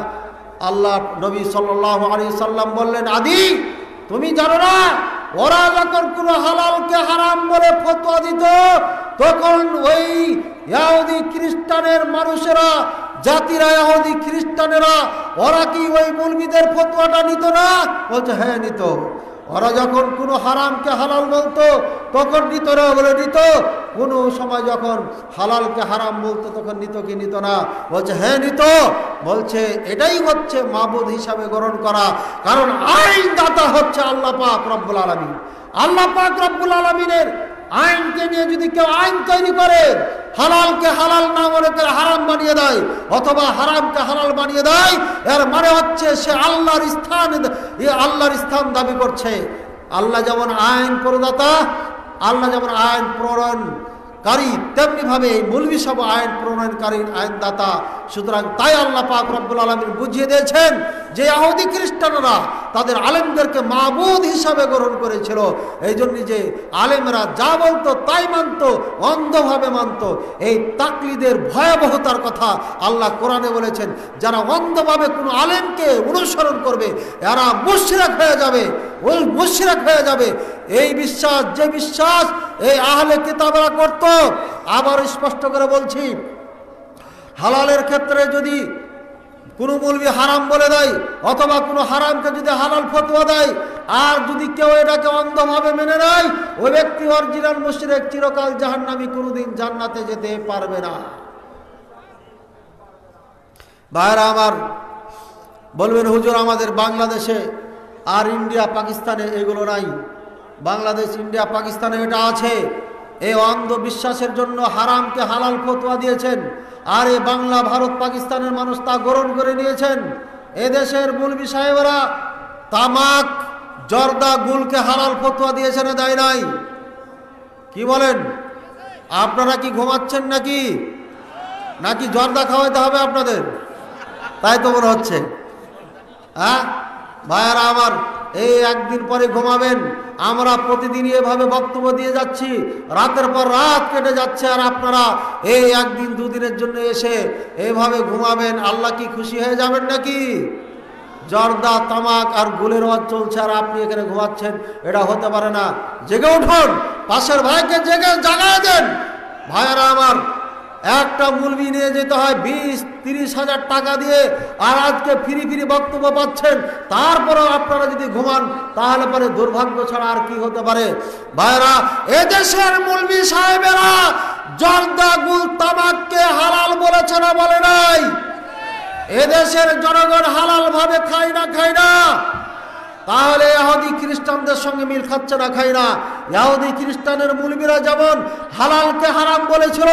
আল্লাহ নবী সাল্লাহ আলী সাল্লাম বললেন, আদি, তুমি জানো না, ওরা যখন কোনো হালালকে হারাম বলে ফতোয়া দিত, তখন ওই ইয়াহুদি খ্রিস্টানের মানুষেরা জাতিরা ইয়াহুদি খ্রিস্টানেরা, ওরা কি ওই মুলবিদের ফতোয়াটা নিত না? বলছে হ্যাঁ নিত। ওরা যখন কোনো হারামকে হালাল বলতো, তখন নিত না বলে নিত। কোনো সময় যখন হালালকে হারাম বলতো, তখন নিত কি নিত না? বলছে হ্যাঁ নিত। বলছে, এটাই হচ্ছে মাবুদ হিসাবে গ্রহণ করা। কারণ আইন দাতা হচ্ছে আল্লাহ পাক রব্বুল আলমিন। আল্লাহ রব্বুল আলমিনের আইনকে নিয়ে যদি কেউ আইন তৈরি করে, হালালকে হালাল না মনে করে হারাম বানিয়ে দেয়, অথবা হারামকে হালাল বানিয়ে দেয়, এর মানে হচ্ছে সে আল্লাহর স্থান আল্লাহর স্থান দাবি করছে। আল্লাহ যেমন আইন প্রদাতা, আল্লাহ যেমন আইন প্রণয়ন কারী তেমনিভাবে এই মৌলবী সব আইন প্রণয়নকারী আইনদাতা। সুতরাং তাই আল্লাহ পাক রব্বুল আলমিন বুঝিয়ে দিয়েছেন যে আহদি খ্রিস্টানরা তাদের আলেমদেরকে মাবুদ হিসাবে গ্রহণ করেছিল। এই জন্য যে আলেমরা যা বলতো তাই মানত, অন্ধভাবে মানত। এই তাকলিদের ভয়াবহতার কথা আল্লাহ কোরআনে বলেছেন, যারা অন্ধভাবে কোনো আলেমকে অনুসরণ করবে, এরা মুশরিক হয়ে যাবে ওই মুশরিক হয়ে যাবে। এই বিশ্বাস, যে বিশ্বাস এই আহলে কিতাবরা করত আবার স্পষ্ট করে বলছি, হালালের ক্ষেত্রে যদি কোনো মৌলবি হারাম বলে দেয়, অথবা কোনো হারামকে যদি হালাল ফতোয়া দেয়, আর যদি কেউ এটাকে অন্ধভাবে মেনে নেয়, ওই ব্যক্তি অরিজিনাল মুশরিক চিরকাল জাহান্নামী, কোনোদিন জান্নাতে যেতে পারবে না। ভাইরা আমার, বলবেন, হুজুর, আমাদের বাংলাদেশে আর ইন্ডিয়া, পাকিস্তানে এগুলো নাই। বাংলাদেশ, ইন্ডিয়া, পাকিস্তানে এটা আছে। এই অন্ধবিশ্বাসের জন্য হারামকে হালাল ফতোয়া দিয়েছেন। আর এ বাংলা, ভারত, পাকিস্তানের মানুষ তা গ্রহণ করে নিয়েছেন। এদেশের মূলবি সাহেবরা তামাক, জর্দা, গুলকে হালাল ফতোয়া দিয়েছেন দেয় নাই। কি বলেন? আপনারা কি ঘুমাচ্ছেন নাকি? নাকি জর্দা খাওয়াইতে হবে আপনাদের? তাই তো মনে হচ্ছে। হ্যাঁ? ভাইয়ারা আমার, এই একদিন পরে ঘুমাবেন। আমরা প্রতিদিনই এভাবে বক্তব্য দিয়ে যাচ্ছি। রাতের পর রাত কেটে যাচ্ছে আর আপনারা এই একদিন দুদিনের জন্য এসে এভাবে ঘুমাবেন। আল্লাহ কি খুশি হয়ে যাবেন নাকি? জর্দা, তামাক আর গুলের ওয়াজ চলছে আর আপনি এখানে ঘুমাচ্ছেন। এটা হতে পারে না। জেগে উঠুন। পাশের ভাইকে জেগে জাগায় দেন। ভাইয়ারা আমার একটা মুলবি নিয়ে যেতে হয় বিশ, তিরিশ হাজার টাকা দিয়ে আর আজকে ফিরি ফিরি বক্তব্য পাচ্ছেন। তারপরেও আপনারা যদি ঘুমান, তাহলে পরে দুর্ভাগ্য ছাড়া আর কি হতে পারে। ভাইরা, এদেশের মুলবি সাহেবেরা জর্দা গুল তামাককে হালাল বলেছে না বলে নাই? এদেশের জনগণ হালাল ভাবে খায় না খায় না। তাহলে ইহুদি খ্রিস্টানদের সঙ্গে মিল খাচ্ছে না খাই না ইহুদি খ্রিস্টানের মুলবিরা যেমন হালালকে হারাম বলেছিল,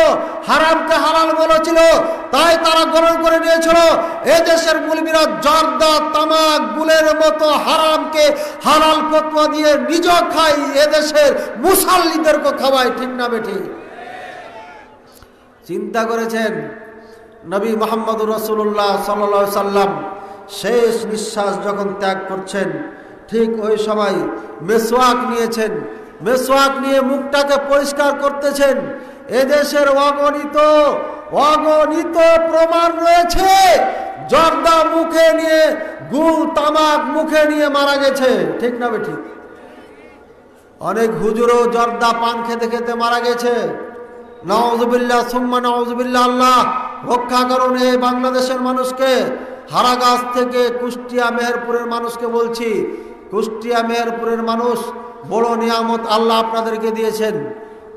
হারামকে হালাল বলেছিল, তাই তারা গ্রহণ করে নিয়েছিল। এ দেশের মুলবিরা জর্দা, তামাক, গুলের মতো হারামকে হালাল ফতোয়া দিয়ে নিজ খাই এদেশের মুসাল্লিদেরকে খাওয়ায়, ঠিক না বেঠি? চিন্তা করেছেন নবী মোহাম্মদ রসুল্লাহ সাল্লা সাল্লাম শেষ নিঃশ্বাস যখন ত্যাগ করছেন ঠিক ওই সময় মেসোয়াক নিয়েছেন। মেসোয়াক নিয়ে মুখটাকে পরিষ্কার করতেছেন। এদেশের অগণিত অগণিত প্রমাণ রয়েছে। জর্দা মুখে নিয়ে, গুল তামাক মুখে নিয়ে মারা গেছে। ঠিক না বে ঠিক অনেক হুজুরও জর্দা পান খেতে খেতে মারা গেছে। নওয়াজবিল্লা সুম্মা নওয়াজবিল্লা আল্লাহ রক্ষা করুন এই বাংলাদেশের মানুষকে। হারাগাছ থেকে কুষ্টিয়া, মেহেরপুরের মানুষকে বলছি কুষ্টিয়া মেহেরপুরের মানুষ, বড় নিয়ামত আল্লাহ আপনাদেরকে দিয়েছেন।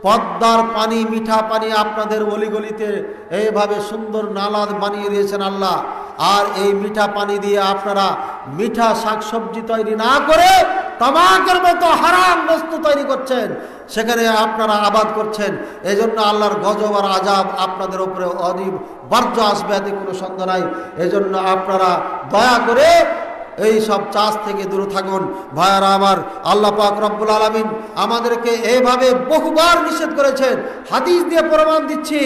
পদ্মার পানি, মিঠা পানি আপনাদের অলিগলিতে এইভাবে সুন্দর নালা বানিয়ে দিয়েছেন আল্লাহ। আর এই মিঠা পানি দিয়ে আপনারা মিঠা শাকসবজি তৈরি না করে তামাকের মতো হারাম বস্তু তৈরি করছেন। সেখানে আপনারা আবাদ করছেন। এই জন্য আল্লাহর গজব আর আজাব আপনাদের উপরে অদীব বার্য আসবে, এতে কোনো সন্দেহ নাই। এজন্য আপনারা দয়া করে এই সব চাষ থেকে দূরে থাকুন। ভাইয়ারা আমার, আল্লাহ পাক রব্বুল আলমিন আমাদেরকে এইভাবে বহুবার নিষেধ করেছেন। হাদিস দিয়ে প্রমাণ দিচ্ছি।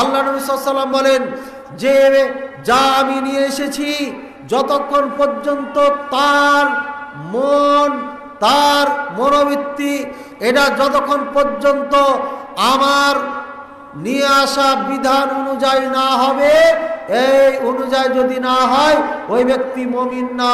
আল্লাহ নবী সাল্লাল্লাহু বলেন, যে যা আমি নিয়ে এসেছি, যতক্ষণ পর্যন্ত তার মন, তার মনোবৃত্তি, এটা যতক্ষণ পর্যন্ত আমার নিয়ে আসা বিধান অনুযায়ী না হবে এই অনুযায়ী যদি না হয়, ওই ব্যক্তি মমিন না।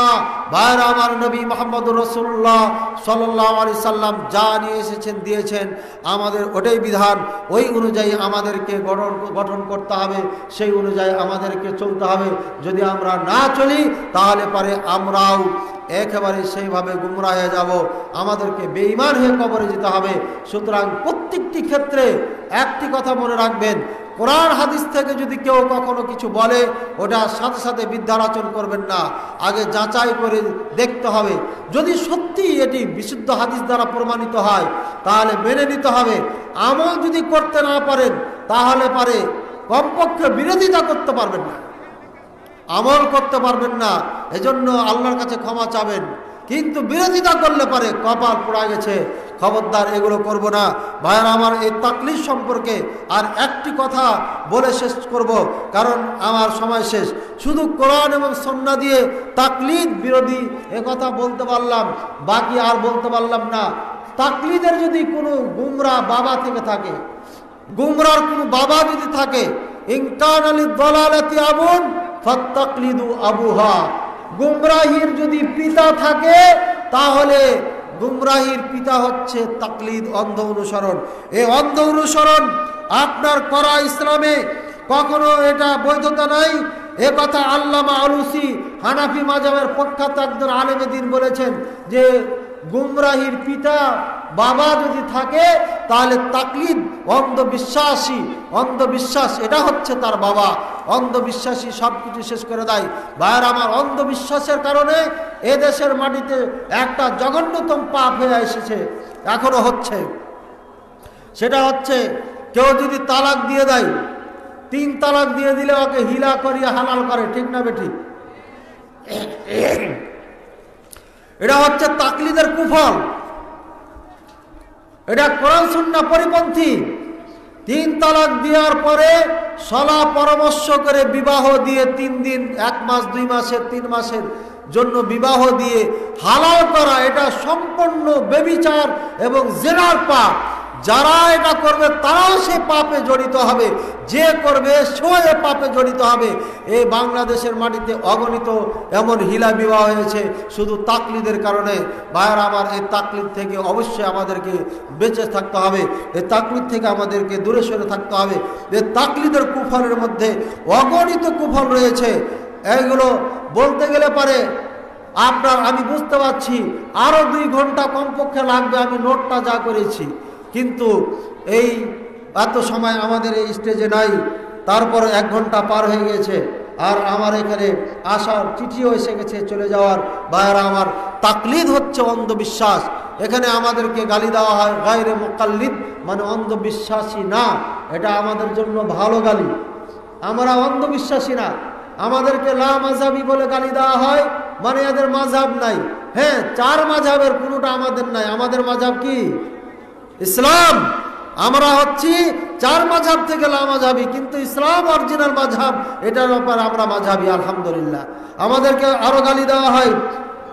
ভাইরা আমার নবী মোহাম্মদ রসুল্লাহ সাল্লাহ আলি সাল্লাম যা নিয়ে এসেছেন, দিয়েছেন, আমাদের ওটাই বিধান। ওই অনুযায়ী আমাদেরকে গঠন গঠন করতে হবে, সেই অনুযায়ী আমাদেরকে চলতে হবে। যদি আমরা না চলি, তাহলে পারে আমরাও একেবারে সেইভাবে গুমরা হয়ে যাব। আমাদেরকে বেইমান হয়ে কবরে যেতে হবে। সুতরাং প্রত্যেকটি ক্ষেত্রে একটি কথা মনে রাখবেন কোরআন হাদিস থেকে যদি কেউ কখনো কিছু বলে, ওটা সাথে সাথে বিদ্যারাচন করবেন না। আগে যাচাই করে দেখতে হবে। যদি সত্যি এটি বিশুদ্ধ হাদিস দ্বারা প্রমাণিত হয়, তাহলে মেনে নিতে হবে। আমল যদি করতে না পারেন, তাহলে পারে। কমপক্ষে বিরোধিতা করতে পারবেন না। আমল করতে পারবেন না। এজন্য আল্লাহর কাছে ক্ষমা চাবেন। কিন্তু বিরোধিতা করলে পারে, কপাল পোড়া গেছে। খবরদার এগুলো করব না। ভাইয়ার আমার এই তাকলিফ সম্পর্কে আর একটি কথা বলে শেষ করব, কারণ আমার সময় শেষ। শুধু কোরআন এবং সন্না দিয়ে তাকলিদ বিরোধী এ কথা বলতে পারলাম, বাকি আর বলতে পারলাম না। তাকলিদের যদি কোনো গুমরা বাবা থেকে থাকে, গুমরার কোনো বাবা যদি থাকে, ইনকান আলী দলালাতি আবুন, ফত্তাকলিদু আবুহা। গুমরাহির যদি পিতা থাকে, তাহলে গুমরাহির পিতা হচ্ছে তাকলিদ, অন্ধ অনুসরণ। এই অন্ধ অনুসরণ আপনার করা ইসলামে কখনো এটা বৈধতা নাই। এ কথা আল্লামা আলুসি হানাফি মাজামের প্রখ্যাত একজন আলেমেদিন বলেছেন যে গুমরাহির পিতা, বাবা যদি থাকে, তাহলে তাকলিদ, অন্ধবিশ্বাসী, অন্ধবিশ্বাস, এটা হচ্ছে তার বাবা। অন্ধবিশ্বাসী সব কিছু শেষ করে দেয়। ভাইয়ের, আমার অন্ধবিশ্বাসের কারণে এ দেশের মাটিতে একটা জঘন্যতম পাপ হয়ে এসেছে, এখনও হচ্ছে। সেটা হচ্ছে, কেউ যদি তালাক দিয়ে দেয়, তিন তালাক দিয়ে দিলে ওকে হিলা করিয়ে হালাল করে, ঠিক না বেটি এটা হচ্ছে তাকলিদের কুফল। এটা কোরআন সুন্না পরিপন্থী। তিন তালাক দেওয়ার পরে সলা পরামর্শ করে বিবাহ দিয়ে তিন দিন, এক মাস, দুই মাসের, তিন মাসের জন্য বিবাহ দিয়ে হালাল করা, এটা সম্পূর্ণ বেবিচার এবং জেরার পাপ। যারা এটা করবে, তারাও সে পাপে জড়িত হবে। যে করবে এ পাপে জড়িত হবে। এই বাংলাদেশের মাটিতে অগণিত এমন হিলা বিবাহ হয়েছে, শুধু তাকলিদের কারণে। ভাইয়ার, আমার এই তাকলিদ থেকে অবশ্যই আমাদেরকে বেঁচে থাকতে হবে। এই তাকলিদ থেকে আমাদেরকে দূরে সরে থাকতে হবে। এই তাকলিদের কুফলের মধ্যে অগণিত কুফল রয়েছে। এইগুলো বলতে গেলে পারে, আপনার, আমি বুঝতে পারছি আরও দুই ঘণ্টা কমপক্ষে লাগবে, আমি নোটটা যা করেছি। কিন্তু এই এত সময় আমাদের এই স্টেজে নাই, তারপর এক ঘণ্টা পার হয়ে গেছে, আর আমার এখানে আসার চিঠিও এসে গেছে চলে যাওয়ার, ভাইয়ারা আমার, তাকলিদ হচ্ছে অন্ধবিশ্বাস, এখানে আমাদেরকে গালি দেওয়া হয়, গায়রে মোকাল্লিদ মানে অন্ধবিশ্বাসী না, এটা আমাদের জন্য ভালো গালি, আমরা অন্ধবিশ্বাসী না, আমাদেরকে লা মাঝাবি বলে গালি দেওয়া হয় মানে এদের মাঝাব নাই হ্যাঁ চার মাঝাবের কোনোটা আমাদের নাই, আমাদের মাঝাব কি? ইসলাম, আমরা হচ্ছি চার মাঝাব থেকে লা মাঝাবি কিন্তু ইসলাম অরিজিনাল মাঝাব এটার ব্যাপারে আমরা মাঝাবি আলহামদুলিল্লাহ। আমাদেরকে আরও গালি দেওয়া হয়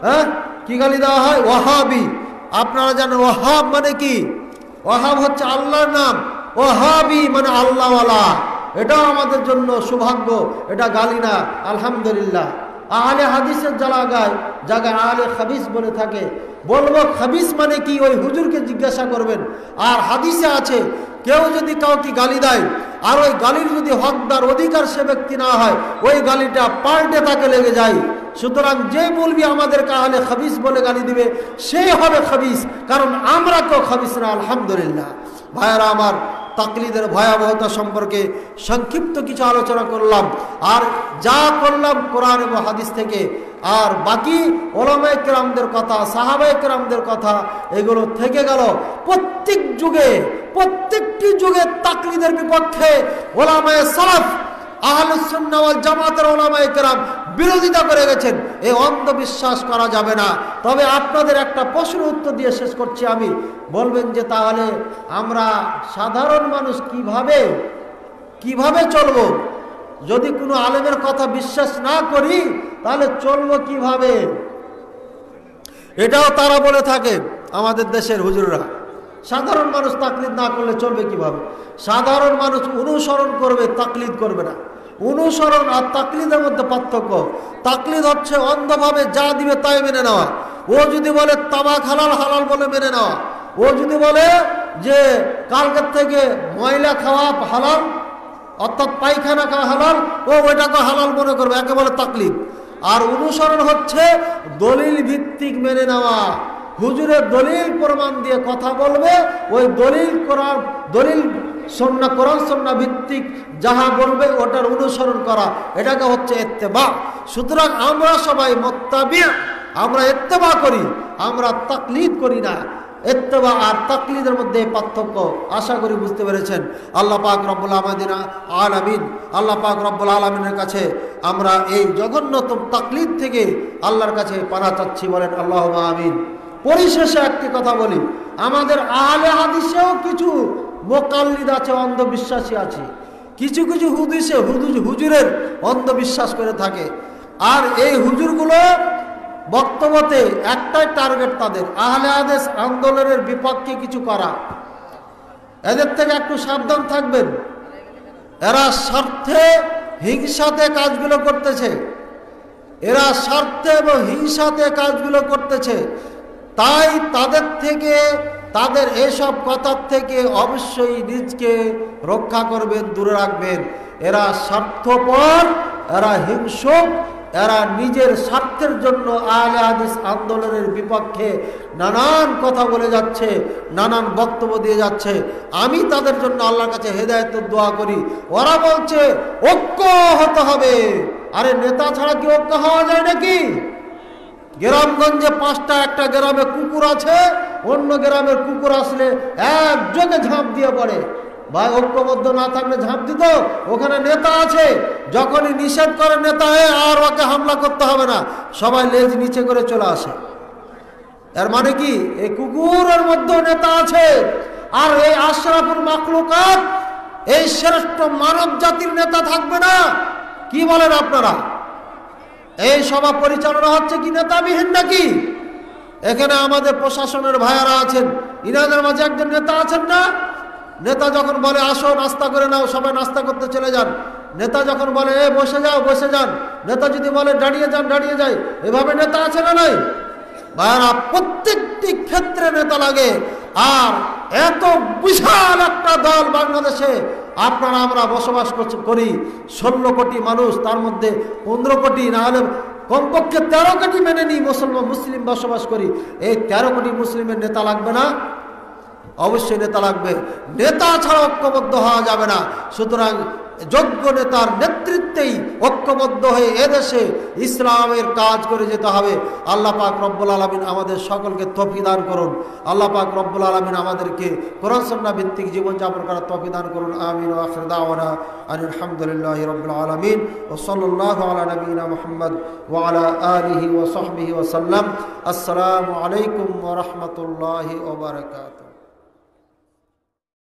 হ্যাঁ? কি গালি দেওয়া হয়? ওয়াহাবি। আপনারা জানেন ওয়াহাব মানে কি? ওয়াহাব হচ্ছে আল্লাহর নাম। ওয়াহাবি মানে আল্লাহওয়ালা। এটাও আমাদের জন্য সৌভাগ্য, এটা গালি না, আলহামদুলিল্লাহ। আহলে হাদিসের জায়গায় জায়গায় আহলে খাবিস বলে থাকে। বলব খাবিস মানে কি? ওই হুজুরকে জিজ্ঞাসা করবেন। আর হাদিসে আছে, কেউ যদি কাউকে গালি দেয়, আর ওই গালির যদি হকদার অধিকার সে ব্যক্তি না হয়, ওই গালিটা পাল্টে তাকে লেগে যায়। সুতরাং যে বলবি আমাদেরকে আহলে খাবিস বলে গালি দিবে সেই হবে খাবিস, কারণ আমরা কেউ খাবিস না আলহামদুলিল্লাহ। ভাইয়ারা আমার তাকলিদের ভয়াবহতা সম্পর্কে সংক্ষিপ্ত কিছু আলোচনা করলাম। আর যা করলাম কোরআন এবং হাদিস থেকে, আর বাকি ওলামায় কেরামদের কথা সাহাবাই কেরামদের কথা, এগুলো থেকে গেল। প্রত্যেক যুগে, প্রত্যেকটি যুগে তাকলিদের বিপক্ষে ওলামায় সালাফ আহলুসুন্নাওয়াল জামাতের ওলামায় কেরাম বিরোধিতা করে গেছেন। এই অন্ধবিশ্বাস করা যাবে না। তবে আপনাদের একটা প্রশ্ন উত্তর দিয়ে শেষ করছি আমি। বলবেন যে তাহলে আমরা সাধারণ মানুষ কীভাবে কীভাবে চলবো? যদি কোনো আলেমের কথা বিশ্বাস না করি, তাহলে চলবো কীভাবে? এটাও তারা বলে থাকে আমাদের দেশের হুজুররা। সাধারণ মানুষ তাকলিদ না করলে চলবে কীভাবে? সাধারণ মানুষ অনুসরণ করবে, তাকলিদ করবে না। অনুসরণ আর তাকলিদের মধ্যে পার্থক্য। তাকলিদ হচ্ছে অন্ধভাবে যা দিবে তাই মেনে নেওয়া। ও যদি বলে তামাক হালাল হালাল বলে মেনে নেওয়া। ও যদি বলে যে কালকের থেকে ময়লা খাওয়া হালাল, অর্থাৎ পায়খানা খাওয়া হালাল, ও ওইটাকে হালাল মনে করবে, একে বলে তাকলিদ। আর অনুসরণ হচ্ছে দলিল ভিত্তিক মেনে নেওয়া। হুজুরের দলিল প্রমাণ দিয়ে কথা বলবে, ওই দলিল করার, দলিল সন্না, কোরআন সন্না ভিত্তিক যাহা বলবে ওটার অনুসরণ করা, এটাকে হচ্ছে এত্তেবা সুতরাং আমরা সবাই মোত্তাবিয়া আমরা এত্তেবা করি, আমরা তাকলিদ করি না। এত্তেবা আর তাকলিদের মধ্যে পার্থক্য, আশা করি বুঝতে পেরেছেন। আল্লাহ পাক রব্বুল আলমিন, আলামিন, আল্লাহ পাক রব্বুল আলমিনের কাছে আমরা এই জঘন্যতম তাকলিদ থেকে আল্লাহর কাছে পানা চাচ্ছি বলেন আল্লাহ আমিন। পরিশেষে একটি কথা বলি। আমাদের আহলে হাদিসেও কিছু মোকাল্লিদ আছে, অন্ধবিশ্বাসী আছে। কিছু কিছু হুদিসে হুদুজ হুজুরের অন্ধবিশ্বাস করে থাকে। আর এই হুজুরগুলো বক্তব্যতে একটাই টার্গেট তাদের, আহলে আদেশ আন্দোলনের বিপক্ষে কিছু করা। এদের থেকে একটু সাবধান থাকবেন। এরা স্বার্থে হিংসাতে কাজগুলো করতেছে। এরা স্বার্থে এবং হিংসাতে কাজগুলো করতেছে। তাই তাদের থেকে, তাদের এসব কথার থেকে অবশ্যই নিজকে রক্ষা করবেন, দূরে রাখবেন। এরা স্বার্থপর, এরা হিংসক, এরা নিজের স্বার্থের জন্য আলে হাদিস আন্দোলনের বিপক্ষে নানান কথা বলে যাচ্ছে, নানান বক্তব্য দিয়ে যাচ্ছে। আমি তাদের জন্য আল্লাহর কাছে হেদায়তের দোয়া করি। ওরা বলছে, ঐক্য হতে হবে। আরে নেতা ছাড়া কি ঐক্য হওয়া যায় নাকি? গ্রামগঞ্জে পাঁচটা, একটা গ্রামে কুকুর আছে, অন্য গ্রামের কুকুর আসলে একযোগে ঝাঁপ দিয়ে পড়ে। ভাই, ঐক্যবদ্ধ না থাকলে ঝাঁপ দিত? ওখানে নেতা আছে, যখনই নিষেধ করে নেতা হয়ে আর ওকে হামলা করতে হবে না, সবাই লেজ নিচে করে চলে আসে। এর মানে কি? এই কুকুরের মধ্যেও নেতা আছে, আর এই আশরাফুল মাকলুকাত এই শ্রেষ্ঠ মানব জাতির নেতা থাকবে না। কি বলেন আপনারা? এই সভা পরিচালনা হচ্ছে কি নেতাবিহীন নাকি? এখানে আমাদের প্রশাসনের ভাইয়ারা আছেন। ইনাদের মাঝে একজন নেতা আছেন না? নেতা যখন বলে, আসো, নাস্তা করে নাও, সবাই নাস্তা করতে চলে যান। নেতা যখন বলে, এ, বসে যাও, বসে যান। নেতা যদি বলে, দাঁড়িয়ে যান, দাঁড়িয়ে যায় এভাবে নেতা আছে না নাই? ভাইয়ারা, প্রত্যেকটি ক্ষেত্রে নেতা লাগে। আর এত বিশাল একটা দল বাংলাদেশে আপনারা আমরা বসবাস করি। ষোলো কোটি মানুষ, তার মধ্যে পনেরো কোটি, না হলে কমপক্ষে তেরো কোটি মেনে নিই মুসলমান, মুসলিম বসবাস করি। এই তেরো কোটি মুসলিমের নেতা লাগবে না? অবশ্যই নেতা লাগবে। নেতা ছাড়া ঐক্যবদ্ধ হওয়া যাবে না। সুতরাং যোগ্য নেতার নেতৃত্বেই ঐক্যবদ্ধ হয়ে এদেশে ইসলামের কাজ করে যেতে হবে। আল্লাহ পাক রব্বুল আলমিন আমাদের সকলকে তফিদান করুন। আল্লাহ পাক রব্বুল আলমিন আমাদেরকে কোরআন সন্না ভিত্তিক জীবনযাপন করার তফিদান করুন। আমিন আলহামদুলিল্লাহ রবিল আলমিন ও সাল্লাহ মোহাম্মদ ওয়ালা আলিহি ও সাহবিহি ওসাল্লাম আসসালামু আলাইকুম ওরহমতুল্লাহি ওবরকাত